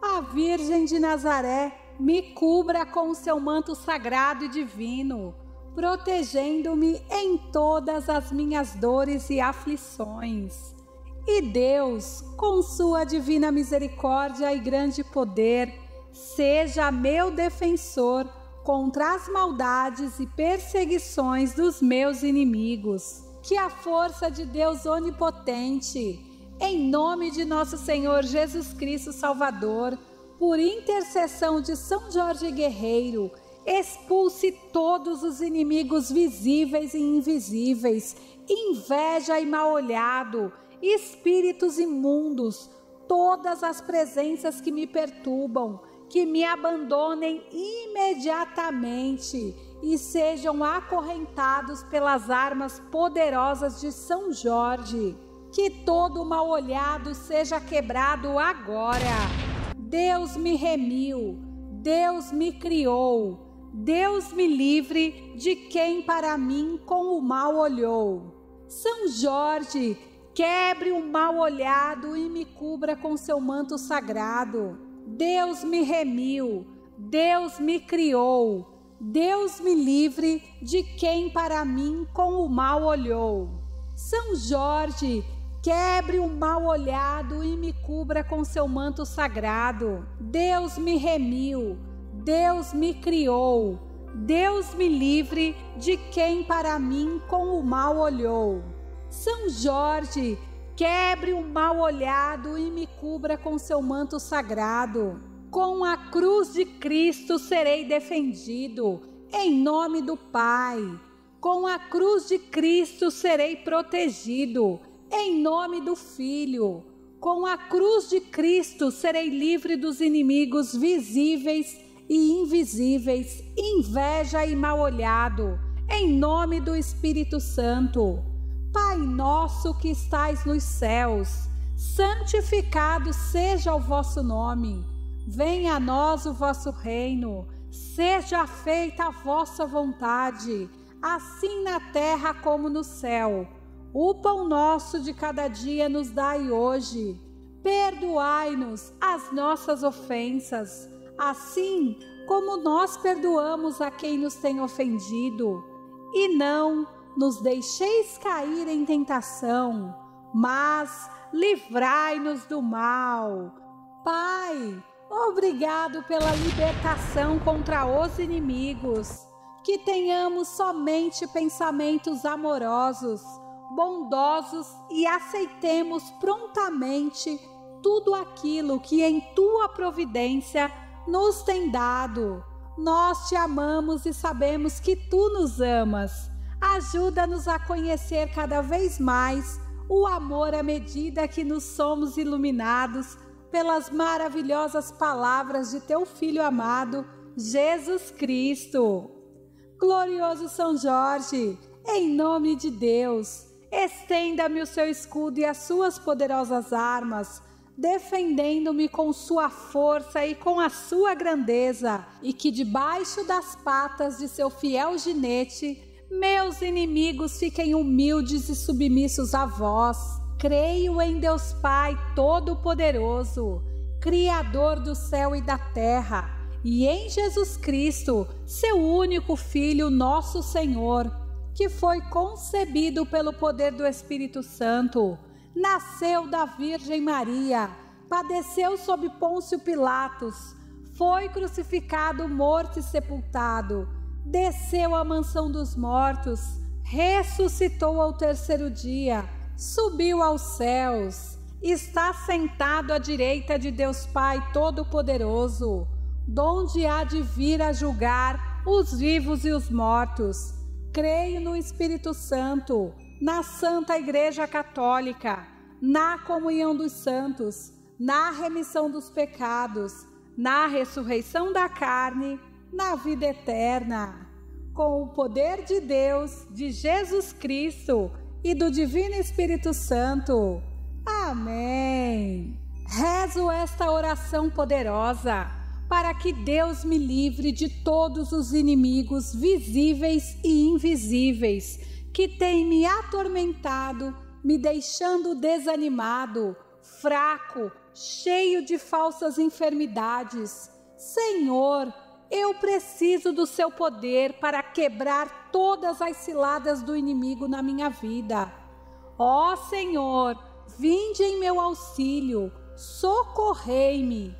A Virgem de Nazaré me cubra com o seu manto sagrado e divino protegendo-me em todas as minhas dores e aflições. E Deus, com sua divina misericórdia e grande poder, seja meu defensor contra as maldades e perseguições dos meus inimigos. Que a força de Deus onipotente, em nome de nosso Senhor Jesus Cristo Salvador, por intercessão de São Jorge Guerreiro, expulse todos os inimigos visíveis e invisíveis, inveja e mal olhado, espíritos imundos, todas as presenças que me perturbam, que me abandonem imediatamente e sejam acorrentados pelas armas poderosas de São Jorge. Que todo mal olhado seja quebrado agora Deus me remiu, Deus me criou, Deus me livre de quem para mim com o mal olhou. São Jorge, quebre o mal olhado e me cubra com seu manto sagrado. Deus me remiu, Deus me criou, Deus me livre de quem para mim com o mal olhou. São Jorge, Quebre o mal olhado e me cubra com seu manto sagrado. Deus me remiu, Deus me criou, Deus me livre de quem para mim com o mal olhou. São Jorge, quebre o mal olhado e me cubra com seu manto sagrado. Com a cruz de Cristo serei defendido, em nome do Pai. Com a cruz de Cristo serei protegido em nome do Filho. Com a cruz de Cristo serei livre dos inimigos visíveis e invisíveis, inveja e mal olhado, em nome do Espírito Santo. Pai nosso que estais nos céus, santificado seja o vosso nome. Venha a nós o vosso reino. Seja feita a vossa vontade, assim na terra como no céu. O pão nosso de cada dia nos dai hoje. Perdoai-nos as nossas ofensas, assim como nós perdoamos a quem nos tem ofendido. E não nos deixeis cair em tentação, mas livrai-nos do mal. Pai, obrigado pela libertação contra os inimigos. Que tenhamos somente pensamentos amorosos bondosos e aceitemos prontamente tudo aquilo que em tua providência nos tem dado. Nós te amamos e sabemos que tu nos amas. Ajuda-nos a conhecer cada vez mais o amor à medida que nos somos iluminados pelas maravilhosas palavras de teu Filho amado, Jesus Cristo. Glorioso São Jorge, em nome de Deus Estenda-me o seu escudo e as suas poderosas armas, defendendo-me com sua força e com a sua grandeza, e que debaixo das patas de seu fiel ginete, meus inimigos fiquem humildes e submissos a vós. Creio em Deus Pai Todo-Poderoso, Criador do céu e da terra, e em Jesus Cristo, seu único Filho, nosso Senhor que foi concebido pelo poder do Espírito Santo, nasceu da Virgem Maria, padeceu sob Pôncio Pilatos, foi crucificado, morto e sepultado, desceu à mansão dos mortos, ressuscitou ao terceiro dia, subiu aos céus, está sentado à direita de Deus Pai Todo-Poderoso, donde há de vir a julgar os vivos e os mortos. Creio no Espírito Santo, na Santa Igreja Católica, na comunhão dos santos, na remissão dos pecados, na ressurreição da carne, na vida eterna. Com o poder de Deus, de Jesus Cristo e do Divino Espírito Santo. Amém. Rezo esta oração poderosa para que Deus me livre de todos os inimigos visíveis e invisíveis que têm me atormentado, me deixando desanimado, fraco, cheio de falsas enfermidades. Senhor, Eu preciso do seu poder para quebrar todas as ciladas do inimigo na minha vida. Ó Senhor, vinde em meu auxílio, socorrei-me.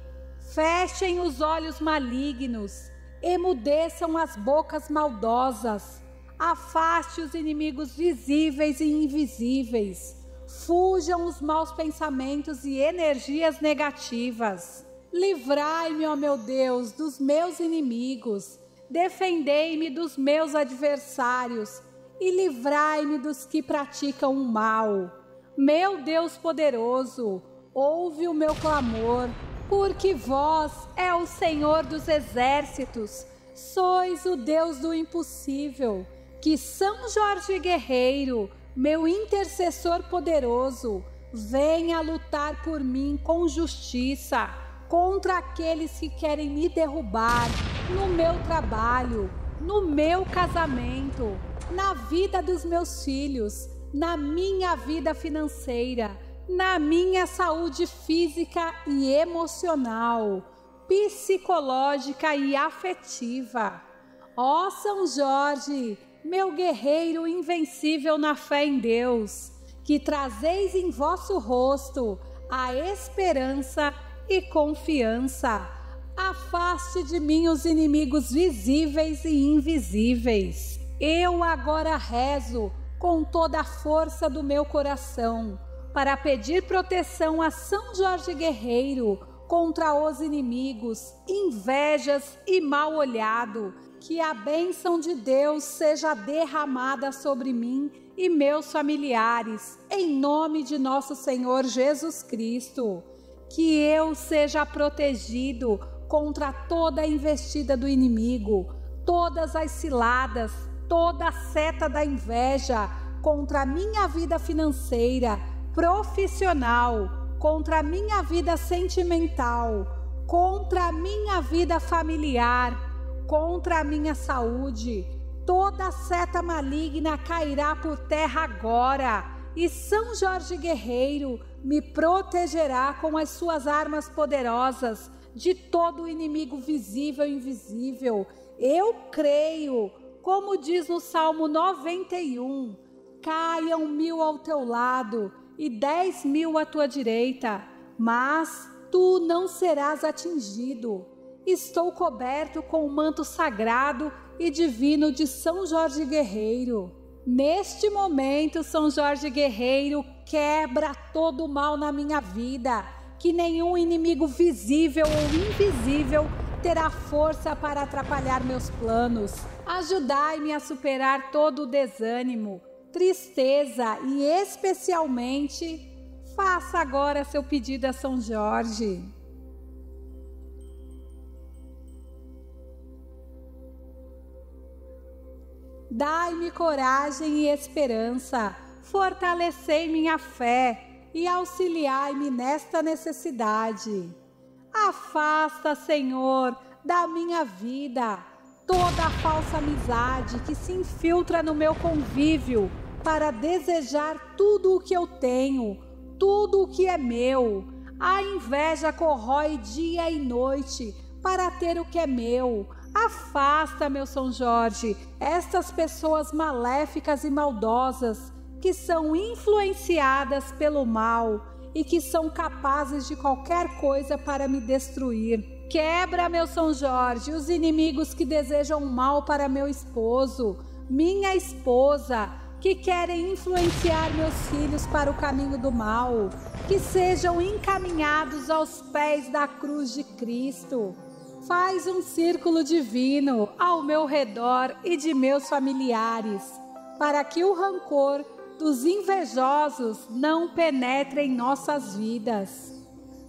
Fechem os olhos malignos, emudeçam as bocas maldosas, afaste os inimigos visíveis e invisíveis, fujam os maus pensamentos e energias negativas. Livrai-me, ó meu Deus, dos meus inimigos, defendei-me dos meus adversários e livrai-me dos que praticam o mal. Meu Deus poderoso, ouve o meu clamor, porque vós é o Senhor dos exércitos, sois o Deus do impossível. Que São Jorge Guerreiro, meu intercessor poderoso, venha lutar por mim com justiça contra aqueles que querem me derrubar no meu trabalho, no meu casamento, na vida dos meus filhos, na minha vida financeira, na minha saúde física e emocional, psicológica e afetiva. Ó oh, São Jorge, meu guerreiro invencível na fé em Deus, que trazeis em vosso rosto a esperança e confiança. Afaste de mim os inimigos visíveis e invisíveis. Eu agora rezo com toda a força do meu coração para pedir proteção a São Jorge Guerreiro contra os inimigos, invejas e mal olhado. Que a bênção de Deus seja derramada sobre mim e meus familiares, em nome de nosso Senhor Jesus Cristo que eu seja protegido contra toda a investida do inimigo, todas as ciladas, toda a seta da inveja contra a minha vida financeira, profissional, contra a minha vida sentimental, contra a minha vida familiar, contra a minha saúde. Toda seta maligna cairá por terra agora, e São Jorge Guerreiro me protegerá com as suas armas poderosas de todo o inimigo visível e invisível. Eu creio, como diz no Salmo 91, caiam mil ao teu lado e dez mil à tua direita, mas tu não serás atingido. Estou coberto com o manto sagrado e divino de São Jorge Guerreiro. Neste momento, São Jorge Guerreiro quebra todo o mal na minha vida, que nenhum inimigo visível ou invisível terá força para atrapalhar meus planos. Ajudai-me a superar todo o desânimo, tristeza e especialmente faça agora seu pedido a São Jorge. Dai-me coragem e esperança, fortalecei minha fé e auxiliai-me nesta necessidade. Afasta, Senhor, da minha vida toda a falsa amizade que se infiltra no meu convívio para desejar tudo o que eu tenho, tudo o que é meu. A inveja corrói dia e noite para ter o que é meu. Afasta, meu São Jorge, estas pessoas maléficas e maldosas que são influenciadas pelo mal e que são capazes de qualquer coisa para me destruir. Quebra, meu São Jorge, os inimigos que desejam mal para meu esposo, minha esposa, que querem influenciar meus filhos para o caminho do mal, que sejam encaminhados aos pés da cruz de Cristo. Faz um círculo divino ao meu redor e de meus familiares, para que o rancor dos invejosos não penetre em nossas vidas.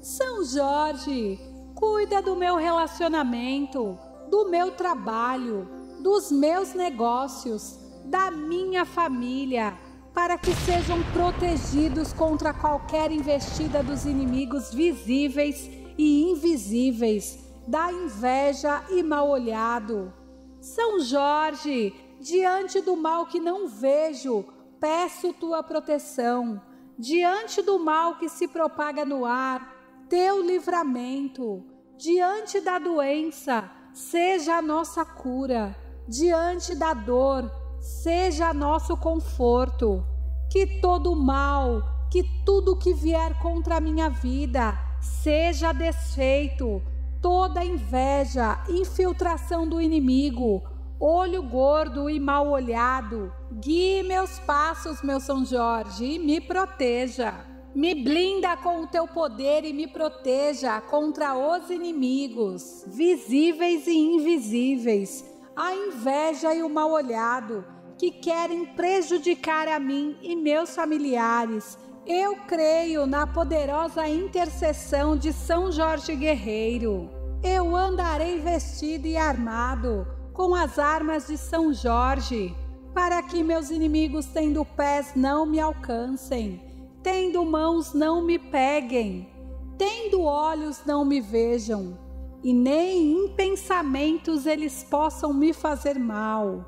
São Jorge, cuida do meu relacionamento, do meu trabalho, dos meus negócios, da minha família, para que sejam protegidos contra qualquer investida dos inimigos visíveis e invisíveis da inveja e mal olhado. São Jorge, diante do mal que não vejo, peço tua proteção. Diante do mal que se propaga no ar, teu livramento. Diante da doença, seja a nossa cura, diante da dor, seja nosso conforto. Que todo mal, que tudo que vier contra a minha vida seja desfeito, toda inveja, infiltração do inimigo, olho gordo e mal olhado. Guie meus passos, meu São Jorge, e me proteja. Me blinda com o teu poder e me proteja contra os inimigos, visíveis e invisíveis, a inveja e o mal olhado, que querem prejudicar a mim e meus familiares. Eu creio na poderosa intercessão de São Jorge Guerreiro. Eu andarei vestido e armado com as armas de São Jorge, para que meus inimigos, tendo pés, não me alcancem, tendo mãos, não me peguem, tendo olhos, não me vejam, e nem em pensamentos eles possam me fazer mal.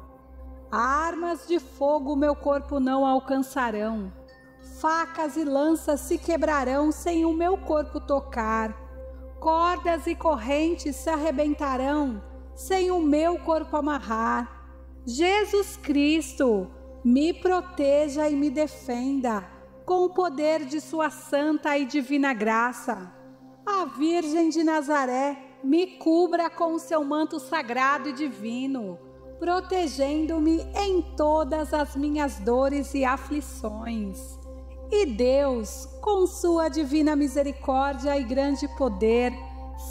Armas de fogo meu corpo não alcançarão, facas e lanças se quebrarão sem o meu corpo tocar, cordas e correntes se arrebentarão sem o meu corpo amarrar. Jesus Cristo, me proteja e me defenda com o poder de Sua santa e divina graça. A Virgem de Nazaré me cubra com o seu manto sagrado e divino, protegendo-me em todas as minhas dores e aflições. E Deus, com Sua divina misericórdia e grande poder,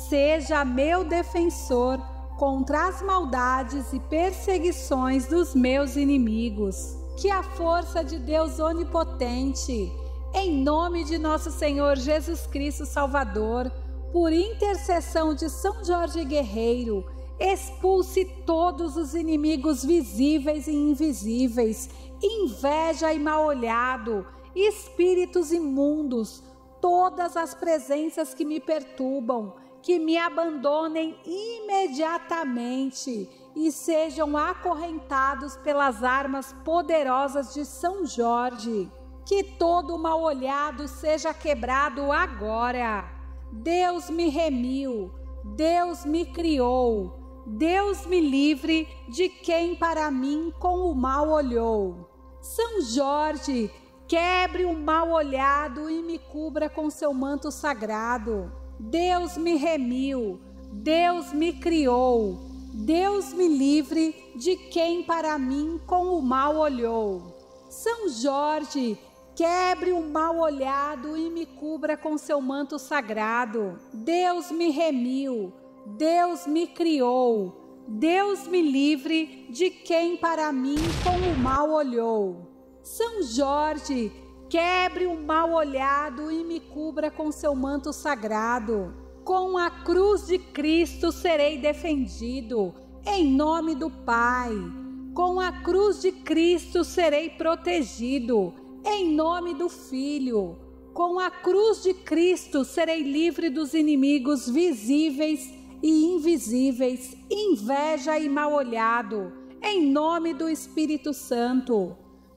seja meu defensor contra as maldades e perseguições dos meus inimigos. Que a força de Deus onipotente, em nome de nosso Senhor Jesus Cristo Salvador, por intercessão de São Jorge Guerreiro, expulse todos os inimigos visíveis e invisíveis, inveja e mal olhado, espíritos imundos, todas as presenças que me perturbam, que me abandonem imediatamente e sejam acorrentados pelas armas poderosas de São Jorge. Que todo mal olhado seja quebrado agora. Deus me remiu, Deus me criou, Deus me livre de quem para mim com o mal olhou. São Jorge, quebre o mal olhado e me cubra com seu manto sagrado. Deus me remiu, Deus me criou, Deus me livre de quem para mim com o mal olhou. São Jorge, quebre o mal olhado e me cubra com seu manto sagrado. Deus me remiu, Deus me criou, Deus me livre de quem para mim com o mal olhou. São Jorge, Quebre o mal olhado e me cubra com seu manto sagrado. Com a cruz de Cristo serei defendido, em nome do Pai. Com a cruz de Cristo serei protegido, em nome do Filho. Com a cruz de Cristo serei livre dos inimigos visíveis e invisíveis, inveja e mal olhado, em nome do Espírito Santo.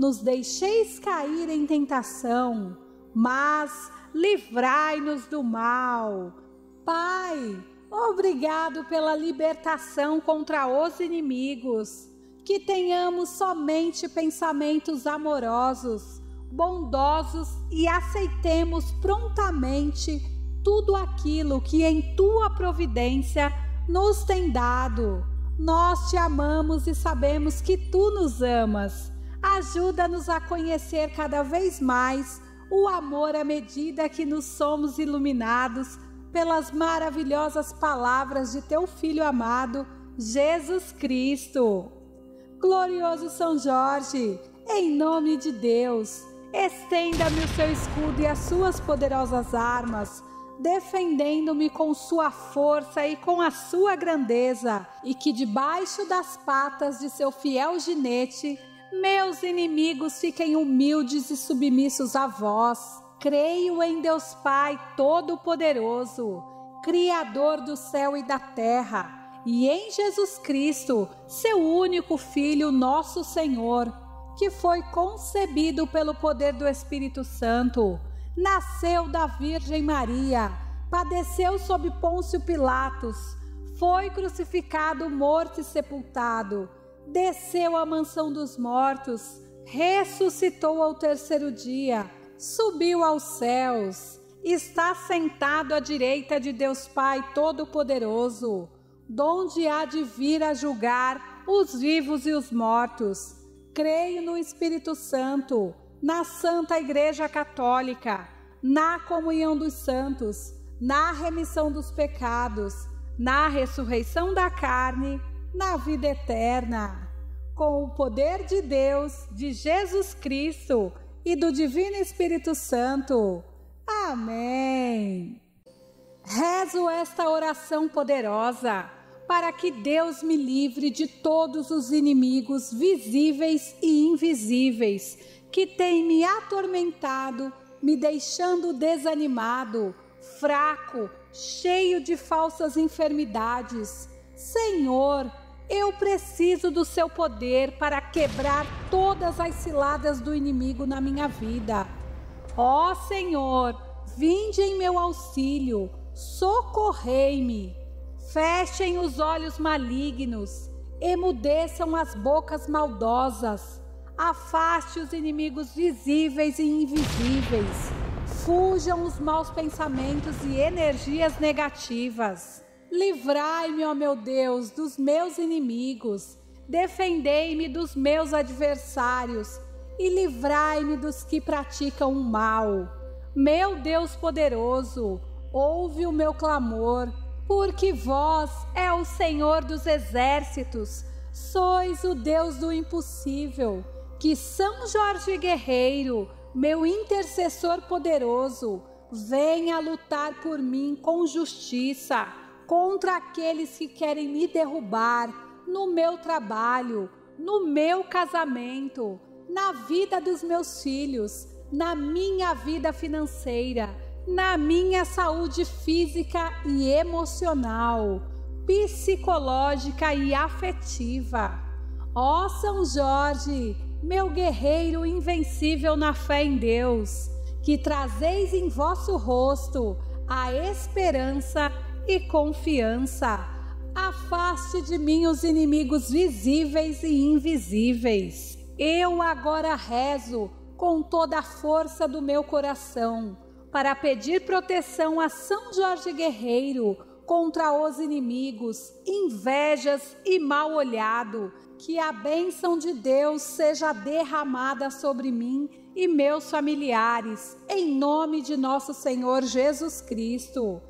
nos deixeis cair em tentação, mas livrai-nos do mal. Pai, obrigado pela libertação contra os inimigos. Que tenhamos somente pensamentos amorosos, bondosos e aceitemos prontamente tudo aquilo que em tua providência nos tem dado. Nós te amamos e sabemos que tu nos amas Ajuda-nos a conhecer cada vez mais o amor à medida que nos somos iluminados pelas maravilhosas palavras de teu Filho amado, Jesus Cristo. Glorioso São Jorge, em nome de Deus, estenda-me o seu escudo e as suas poderosas armas, defendendo-me com sua força e com a sua grandeza, e que debaixo das patas de seu fiel ginete, meus inimigos fiquem humildes e submissos a vós. Creio em Deus Pai Todo-Poderoso, Criador do céu e da terra, e em Jesus Cristo, seu único Filho, nosso Senhor, que foi concebido pelo poder do Espírito Santo nasceu da Virgem Maria, padeceu sob Pôncio Pilatos, foi crucificado, morto e sepultado, desceu à mansão dos mortos, ressuscitou ao terceiro dia, subiu aos céus, está sentado à direita de Deus Pai Todo-Poderoso, donde há de vir a julgar os vivos e os mortos. Creio no Espírito Santo na Santa Igreja Católica, na comunhão dos santos, na remissão dos pecados, na ressurreição da carne, na vida eterna. Com o poder de Deus, de Jesus Cristo e do Divino Espírito Santo. Amém. Rezo esta oração poderosa para que Deus me livre de todos os inimigos visíveis e invisíveis que tem me atormentado, me deixando desanimado, fraco, cheio de falsas enfermidades. Senhor, eu preciso do seu poder para quebrar todas as ciladas do inimigo na minha vida. Ó Senhor, vinde em meu auxílio, socorrei-me. Fechem os olhos malignos, emudeçam as bocas maldosas Afaste os inimigos visíveis e invisíveis. Fujam os maus pensamentos e energias negativas. Livrai-me, ó meu Deus, dos meus inimigos. Defendei-me dos meus adversários e livrai-me dos que praticam o mal. Meu Deus poderoso, ouve o meu clamor, porque vós é o Senhor dos exércitos, sois o Deus do impossível que São Jorge Guerreiro, meu intercessor poderoso, venha lutar por mim com justiça contra aqueles que querem me derrubar no meu trabalho, no meu casamento, na vida dos meus filhos, na minha vida financeira, na minha saúde física e emocional, psicológica e afetiva. Ó São Jorge, meu guerreiro invencível na fé em Deus, que trazeis em vosso rosto a esperança e confiança. Afaste de mim os inimigos visíveis e invisíveis. Eu agora rezo com toda a força do meu coração para pedir proteção a São Jorge Guerreiro contra os inimigos, invejas e mal olhado que a bênção de Deus seja derramada sobre mim e meus familiares, em nome de nosso Senhor Jesus Cristo.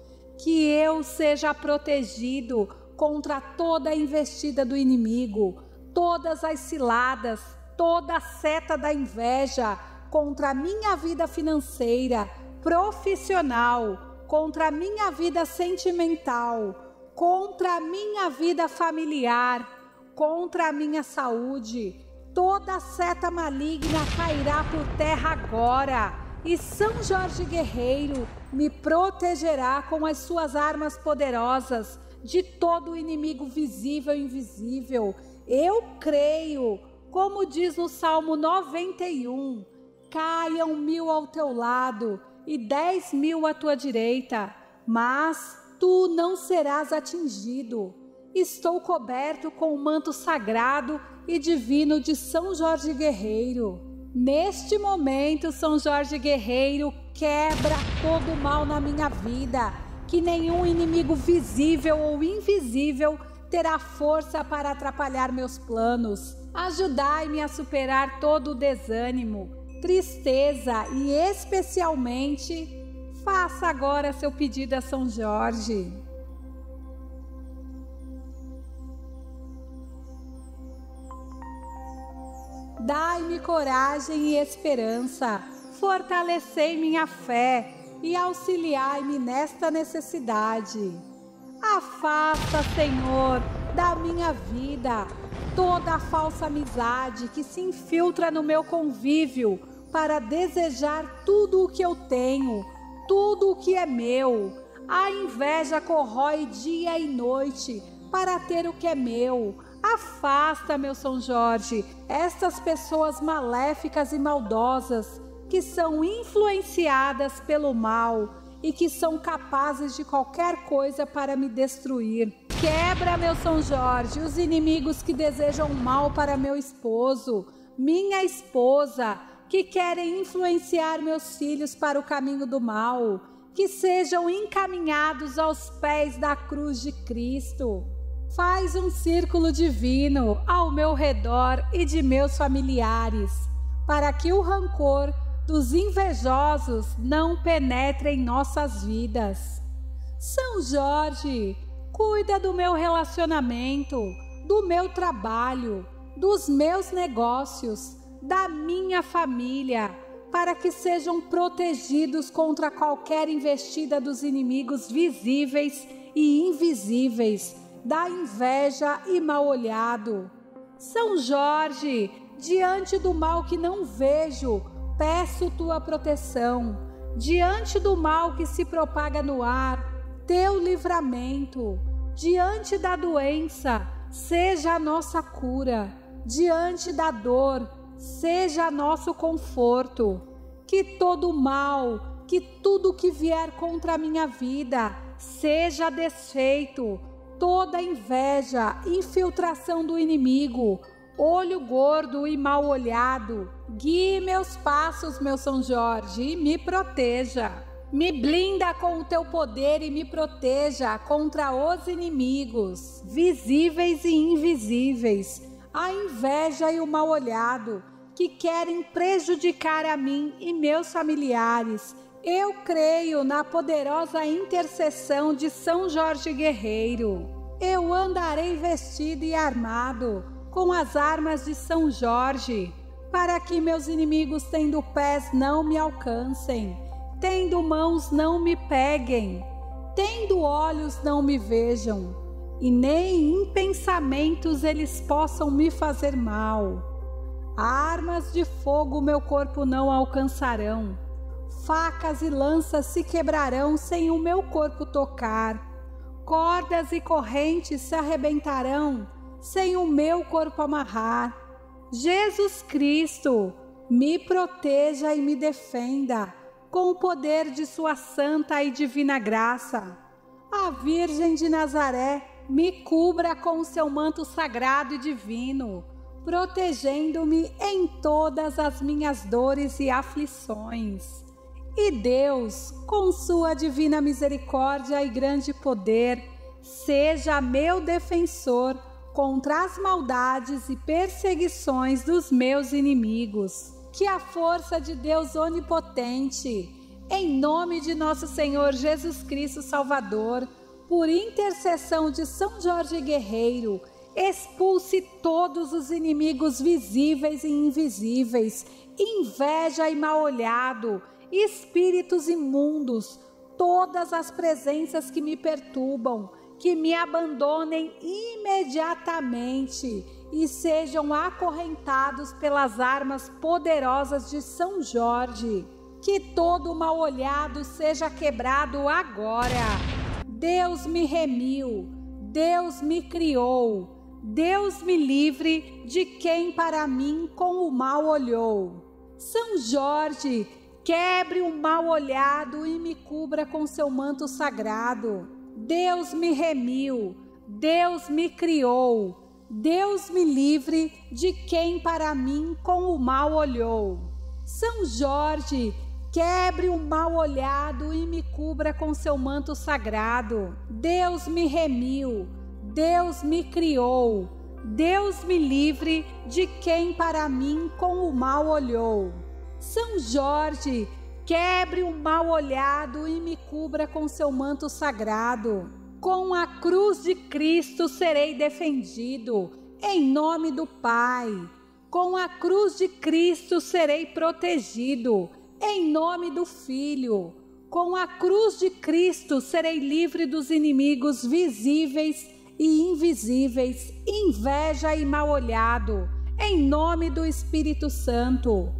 Que eu seja protegido contra toda a investida do inimigo, todas as ciladas, toda a seta da inveja contra a minha vida financeira, profissional, contra a minha vida sentimental, contra a minha vida familiar contra a minha saúde. Toda seta maligna cairá por terra agora, e São Jorge Guerreiro me protegerá com as suas armas poderosas de todo o inimigo visível e invisível. Eu creio, como diz no Salmo 91, caiam mil ao teu lado e dez mil à tua direita, mas tu não serás atingido estou coberto com o manto sagrado e divino de São Jorge Guerreiro. Neste momento, São Jorge Guerreiro quebra todo o mal na minha vida, que nenhum inimigo visível ou invisível terá força para atrapalhar meus planos. Ajudai-me a superar todo o desânimo, tristeza e especialmente faça agora seu pedido a São Jorge. Dai-me coragem e esperança, fortalecei minha fé, e auxiliai-me nesta necessidade. Afasta, Senhor, da minha vida toda a falsa amizade que se infiltra no meu convívio para desejar tudo o que eu tenho, tudo o que é meu. A inveja corrói dia e noite para ter o que é meu. Afasta, meu São Jorge, estas pessoas maléficas e maldosas que são influenciadas pelo mal e que são capazes de qualquer coisa para me destruir. Quebra, meu São Jorge, os inimigos que desejam mal para meu esposo, minha esposa, que querem influenciar meus filhos para o caminho do mal, que sejam encaminhados aos pés da cruz de Cristo. Faz um círculo divino ao meu redor e de meus familiares, para que o rancor dos invejosos não penetre em nossas vidas. São Jorge, cuida do meu relacionamento, do meu trabalho, dos meus negócios, da minha família, para que sejam protegidos contra qualquer investida dos inimigos visíveis e invisíveis, da inveja e mal olhado. São Jorge, diante do mal que não vejo, peço tua proteção. Diante do mal que se propaga no ar, teu livramento. Diante da doença, seja a nossa cura. Diante da dor, seja nosso conforto. Que todo mal, que tudo que vier contra a minha vida, seja desfeito. Toda inveja, infiltração do inimigo, olho gordo e mal olhado. Guie meus passos, meu São Jorge, e me proteja. Me blinda com o teu poder e me proteja contra os inimigos, visíveis e invisíveis, a inveja e o mal olhado, que querem prejudicar a mim e meus familiares. Eu creio na poderosa intercessão de São Jorge Guerreiro. Eu andarei vestido e armado com as armas de São Jorge, para que meus inimigos, tendo pés, não me alcancem, tendo mãos, não me peguem, tendo olhos, não me vejam, e nem em pensamentos eles possam me fazer mal. Armas de fogo meu corpo não alcançarão, facas e lanças se quebrarão sem o meu corpo tocar, cordas e correntes se arrebentarão sem o meu corpo amarrar. Jesus Cristo, me proteja e me defenda com o poder de Sua santa e divina graça. A Virgem de Nazaré me cubra com o seu manto sagrado e divino, protegendo-me em todas as minhas dores e aflições. E Deus, com sua divina misericórdia e grande poder, seja meu defensor contra as maldades e perseguições dos meus inimigos. Que a força de Deus onipotente, em nome de nosso Senhor Jesus Cristo Salvador, por intercessão de São Jorge Guerreiro, expulse todos os inimigos visíveis e invisíveis, inveja e mal olhado, espíritos imundos, todas as presenças que me perturbam que me abandonem imediatamente e sejam acorrentados pelas armas poderosas de São Jorge. Que todo mal olhado seja quebrado agora. Deus me remiu, Deus me criou, Deus me livre de quem para mim com o mal olhou. São Jorge, quebre o mal olhado e me cubra com seu manto sagrado. Deus me remiu, Deus me criou, Deus me livre de quem para mim com o mal olhou. São Jorge, quebre o mal olhado e me cubra com seu manto sagrado. Deus me remiu, Deus me criou, Deus me livre de quem para mim com o mal olhou. São Jorge, Quebre o mal olhado e me cubra com seu manto sagrado. Com a cruz de Cristo serei defendido, em nome do Pai. Com a cruz de Cristo serei protegido, em nome do Filho. Com a cruz de Cristo serei livre dos inimigos visíveis e invisíveis, inveja e mal olhado, em nome do Espírito Santo.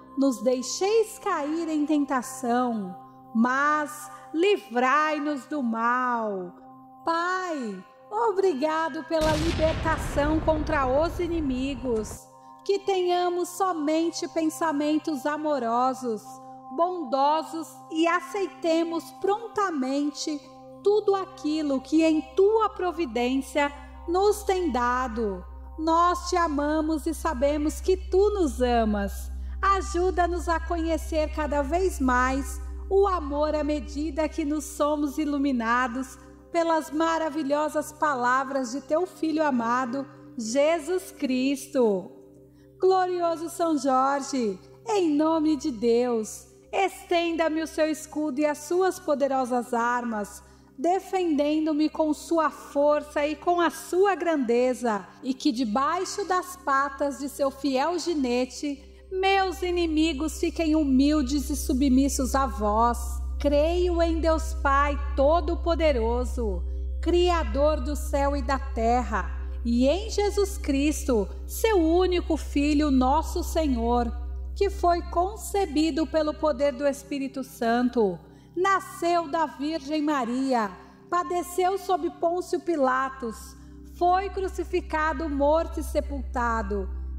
nos deixeis cair em tentação, mas livrai-nos do mal. Pai, obrigado pela libertação contra os inimigos. Que tenhamos somente pensamentos amorosos, bondosos e aceitemos prontamente tudo aquilo que em tua providência nos tem dado. Nós te amamos e sabemos que tu nos amas Ajuda-nos a conhecer cada vez mais o amor à medida que nos somos iluminados pelas maravilhosas palavras de teu Filho amado, Jesus Cristo. Glorioso São Jorge, em nome de Deus, estenda-me o seu escudo e as suas poderosas armas, defendendo-me com sua força e com a sua grandeza, e que debaixo das patas de seu fiel ginete meus inimigos fiquem humildes e submissos a vós. Creio em Deus Pai Todo-Poderoso, Criador do céu e da terra, e em Jesus Cristo, seu único Filho, nosso Senhor, que foi concebido pelo poder do Espírito Santo, nasceu da Virgem Maria, padeceu sob Pôncio Pilatos, foi crucificado, morto e sepultado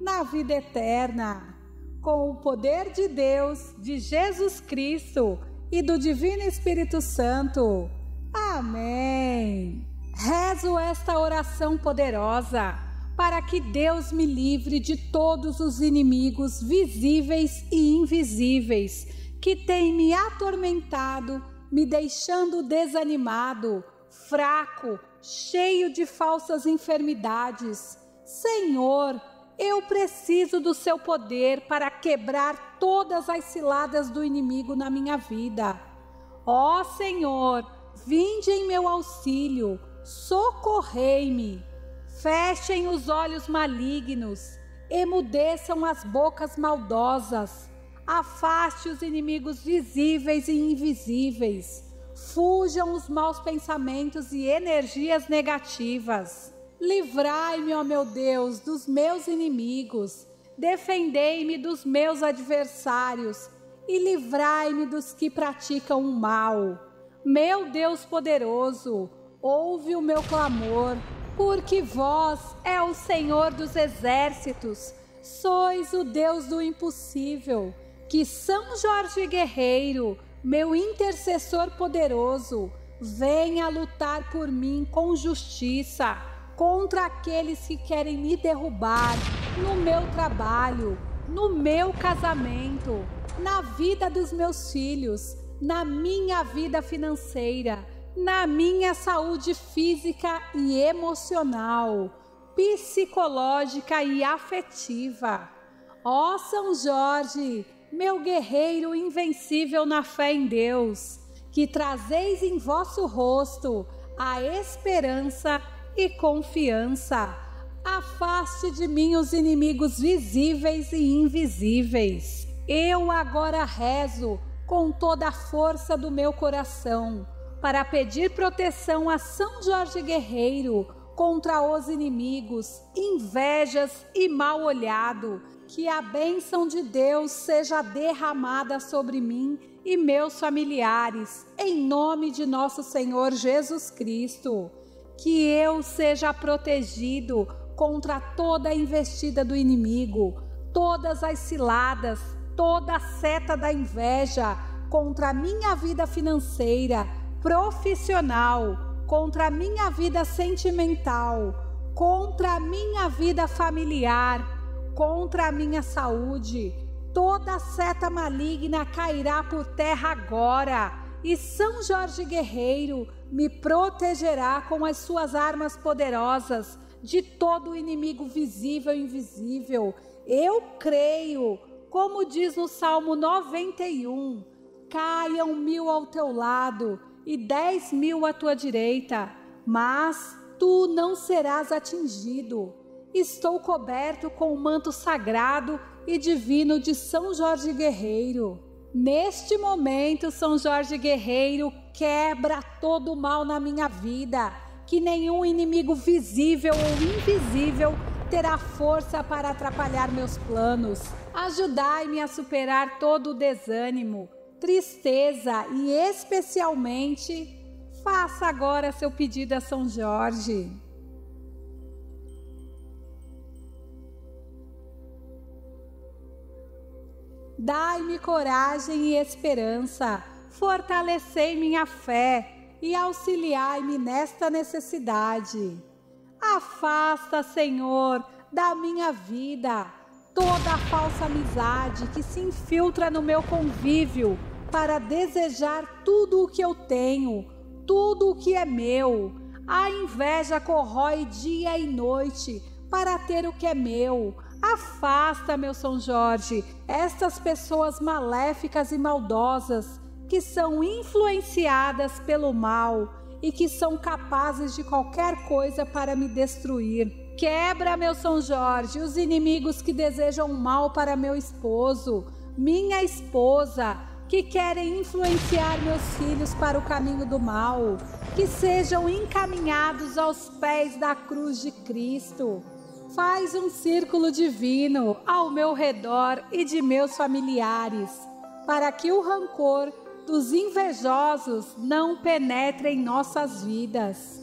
na vida eterna. Com o poder de Deus, de Jesus Cristo e do Divino Espírito Santo. Amém. Rezo esta oração poderosa para que Deus me livre de todos os inimigos visíveis e invisíveis que têm me atormentado, me deixando desanimado, fraco, cheio de falsas enfermidades. Senhor, eu preciso do seu poder para quebrar todas as ciladas do inimigo na minha vida. Ó Senhor, vinde em meu auxílio, socorrei-me. Fechem os olhos malignos, emudeçam as bocas maldosas, afaste os inimigos visíveis e invisíveis, fujam os maus pensamentos e energias negativas. Livrai-me, ó meu Deus, dos meus inimigos, defendei-me dos meus adversários e livrai-me dos que praticam o mal. Meu Deus poderoso, ouve o meu clamor, porque vós é o Senhor dos exércitos, sois o Deus do impossível. Que São Jorge Guerreiro, meu intercessor poderoso, venha lutar por mim com justiça contra aqueles que querem me derrubar no meu trabalho, no meu casamento, na vida dos meus filhos, na minha vida financeira, na minha saúde física e emocional, psicológica e afetiva. Ó oh, São Jorge, meu guerreiro invencível na fé em Deus, que trazeis em vosso rosto a esperança e confiança. Afaste de mim os inimigos visíveis e invisíveis. Eu agora rezo com toda a força do meu coração para pedir proteção a São Jorge Guerreiro contra os inimigos, invejas e mal olhado. Que a bênção de Deus seja derramada sobre mim e meus familiares, em nome de nosso Senhor Jesus Cristo. Que eu seja protegido contra toda a investida do inimigo, todas as ciladas, toda a seta da inveja contra a minha vida financeira, profissional, contra a minha vida sentimental, contra a minha vida familiar, contra a minha saúde. Toda seta maligna cairá por terra agora, e São Jorge Guerreiro me protegerá com as suas armas poderosas de todo o inimigo visível e invisível. Eu creio, como diz no Salmo 91, caiam mil ao teu lado e dez mil à tua direita, mas tu não serás atingido. Estou coberto com o manto sagrado e divino de São Jorge Guerreiro. Neste momento, São Jorge Guerreiro quebra todo o mal na minha vida que nenhum inimigo visível ou invisível terá força para atrapalhar meus planos. Ajudai-me a superar todo o desânimo, tristeza e, especialmente, faça agora seu pedido a São Jorge. Dai-me coragem e esperança, fortalecei minha fé e auxiliai-me nesta necessidade. Afasta, Senhor, da minha vida toda a falsa amizade que se infiltra no meu convívio para desejar tudo o que eu tenho, tudo o que é meu. A inveja corrói dia e noite para ter o que é meu. Afasta, meu São Jorge, estas pessoas maléficas e maldosas que são influenciadas pelo mal e que são capazes de qualquer coisa para me destruir. Quebra, meu São Jorge, os inimigos que desejam mal para meu esposo, minha esposa, que querem influenciar meus filhos para o caminho do mal, que sejam encaminhados aos pés da cruz de Cristo. Faz um círculo divino ao meu redor e de meus familiares, para que o rancor dos invejosos não penetre em nossas vidas.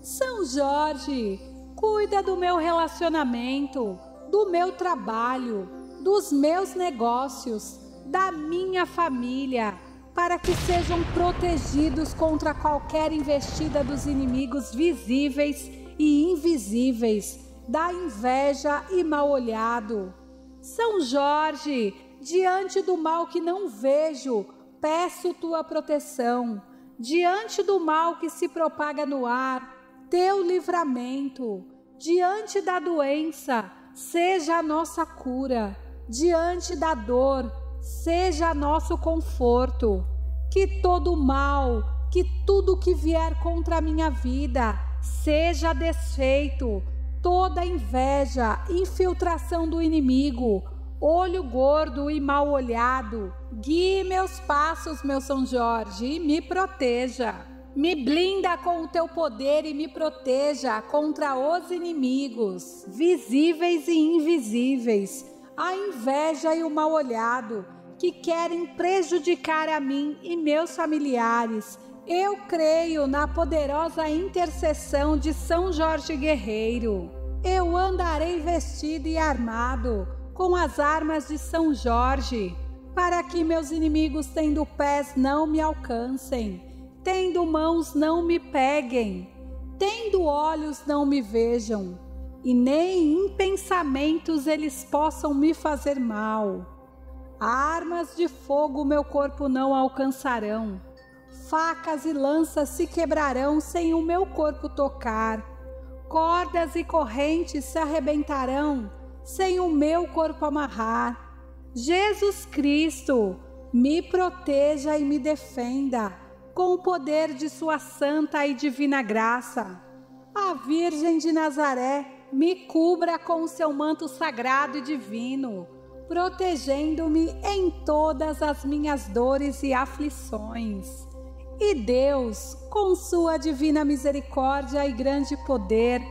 São Jorge, cuida do meu relacionamento, do meu trabalho, dos meus negócios, da minha família, para que sejam protegidos contra qualquer investida dos inimigos visíveis e invisíveis, da inveja e mal olhado. São Jorge, diante do mal que não vejo, peço tua proteção diante do mal que se propaga no ar, teu livramento, diante da doença, seja a nossa cura, diante da dor, seja nosso conforto. Que todo mal, que tudo que vier contra a minha vida, seja desfeito, toda inveja, infiltração do inimigo, olho gordo e mal olhado, guie meus passos, meu São Jorge, e me proteja. Me blinda com o teu poder e me proteja contra os inimigos, visíveis e invisíveis, a inveja e o mal olhado, que querem prejudicar a mim e meus familiares. Eu creio na poderosa intercessão de São Jorge Guerreiro. Eu andarei vestido e armado com as armas de São Jorge, para que meus inimigos, tendo pés, não me alcancem, tendo mãos, não me peguem, tendo olhos, não me vejam, e nem em pensamentos eles possam me fazer mal. Armas de fogo meu corpo não alcançarão, facas e lanças se quebrarão sem o meu corpo tocar, cordas e correntes se arrebentarão sem o meu corpo amarrar. Jesus Cristo, me proteja e me defenda com o poder de Sua santa e divina graça. A Virgem de Nazaré me cubra com o seu manto sagrado e divino, protegendo-me em todas as minhas dores e aflições. E Deus, com Sua divina misericórdia e grande poder,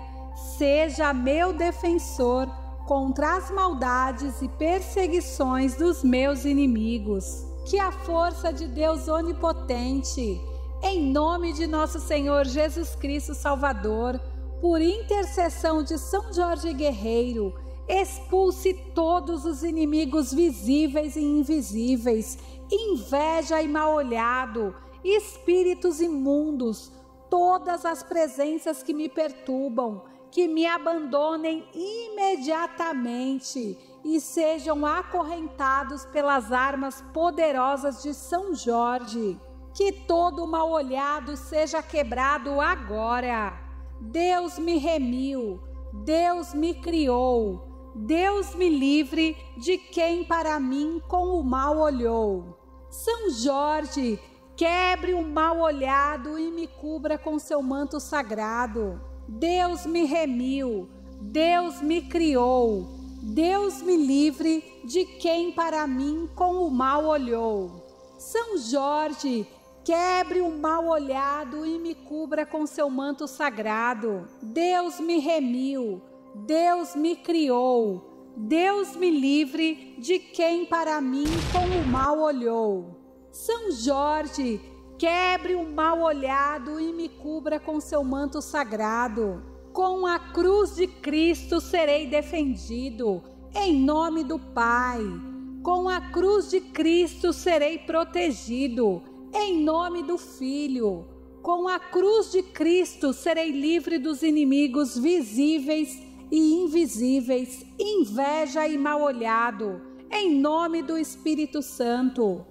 seja meu defensor contra as maldades e perseguições dos meus inimigos. que a força de Deus onipotente, em nome de nosso Senhor Jesus Cristo Salvador, por intercessão de São Jorge Guerreiro, expulse todos os inimigos visíveis e invisíveis, inveja e mal olhado, espíritos imundos, todas as presenças que me perturbam, que me abandonem imediatamente e sejam acorrentados pelas armas poderosas de São Jorge. Que todo mal olhado seja quebrado agora. Deus me remiu, Deus me criou, Deus me livre de quem para mim com o mal olhou. São Jorge, quebre o mal olhado e me cubra com seu manto sagrado. Deus me remiu, Deus me criou, Deus me livre de quem para mim com o mal olhou. São Jorge, quebre o mal olhado e me cubra com seu manto sagrado. Deus me remiu, Deus me criou, Deus me livre de quem para mim com o mal olhou. São Jorge, quebre o mal olhado e me cubra com seu manto sagrado. Com a cruz de Cristo serei defendido, em nome do Pai. Com a cruz de Cristo serei protegido, em nome do Filho. Com a cruz de Cristo serei livre dos inimigos visíveis e invisíveis, inveja e mal olhado, em nome do Espírito Santo.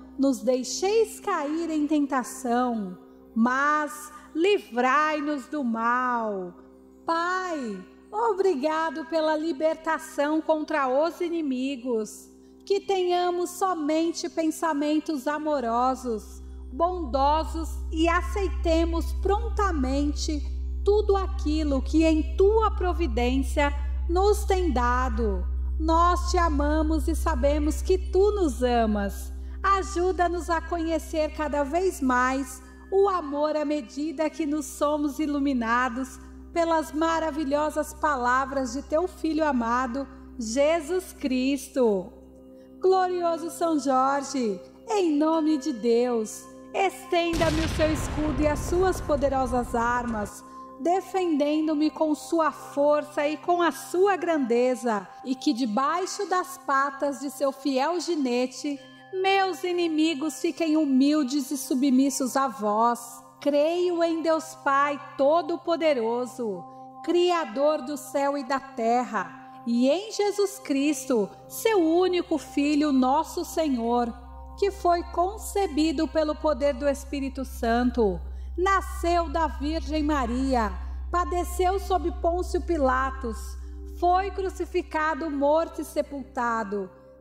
nos deixeis cair em tentação, mas livrai-nos do mal. Pai, obrigado pela libertação contra os inimigos. Que tenhamos somente pensamentos amorosos, bondosos e aceitemos prontamente tudo aquilo que em tua providência nos tem dado. Nós te amamos e sabemos que tu nos amas Ajuda-nos a conhecer cada vez mais o amor à medida que nos somos iluminados pelas maravilhosas palavras de teu Filho amado, Jesus Cristo. Glorioso São Jorge, em nome de Deus, estenda-me o seu escudo e as suas poderosas armas, defendendo-me com sua força e com a sua grandeza, e que debaixo das patas de seu fiel ginete meus inimigos fiquem humildes e submissos a vós. Creio em Deus Pai Todo-Poderoso, Criador do céu e da terra, e em Jesus Cristo, seu único Filho, nosso Senhor, que foi concebido pelo poder do Espírito Santo, nasceu da Virgem Maria, padeceu sob Pôncio Pilatos, foi crucificado, morto e sepultado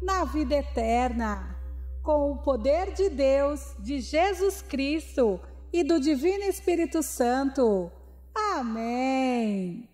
na vida eterna. Com o poder de Deus, de Jesus Cristo e do Divino Espírito Santo. Amém.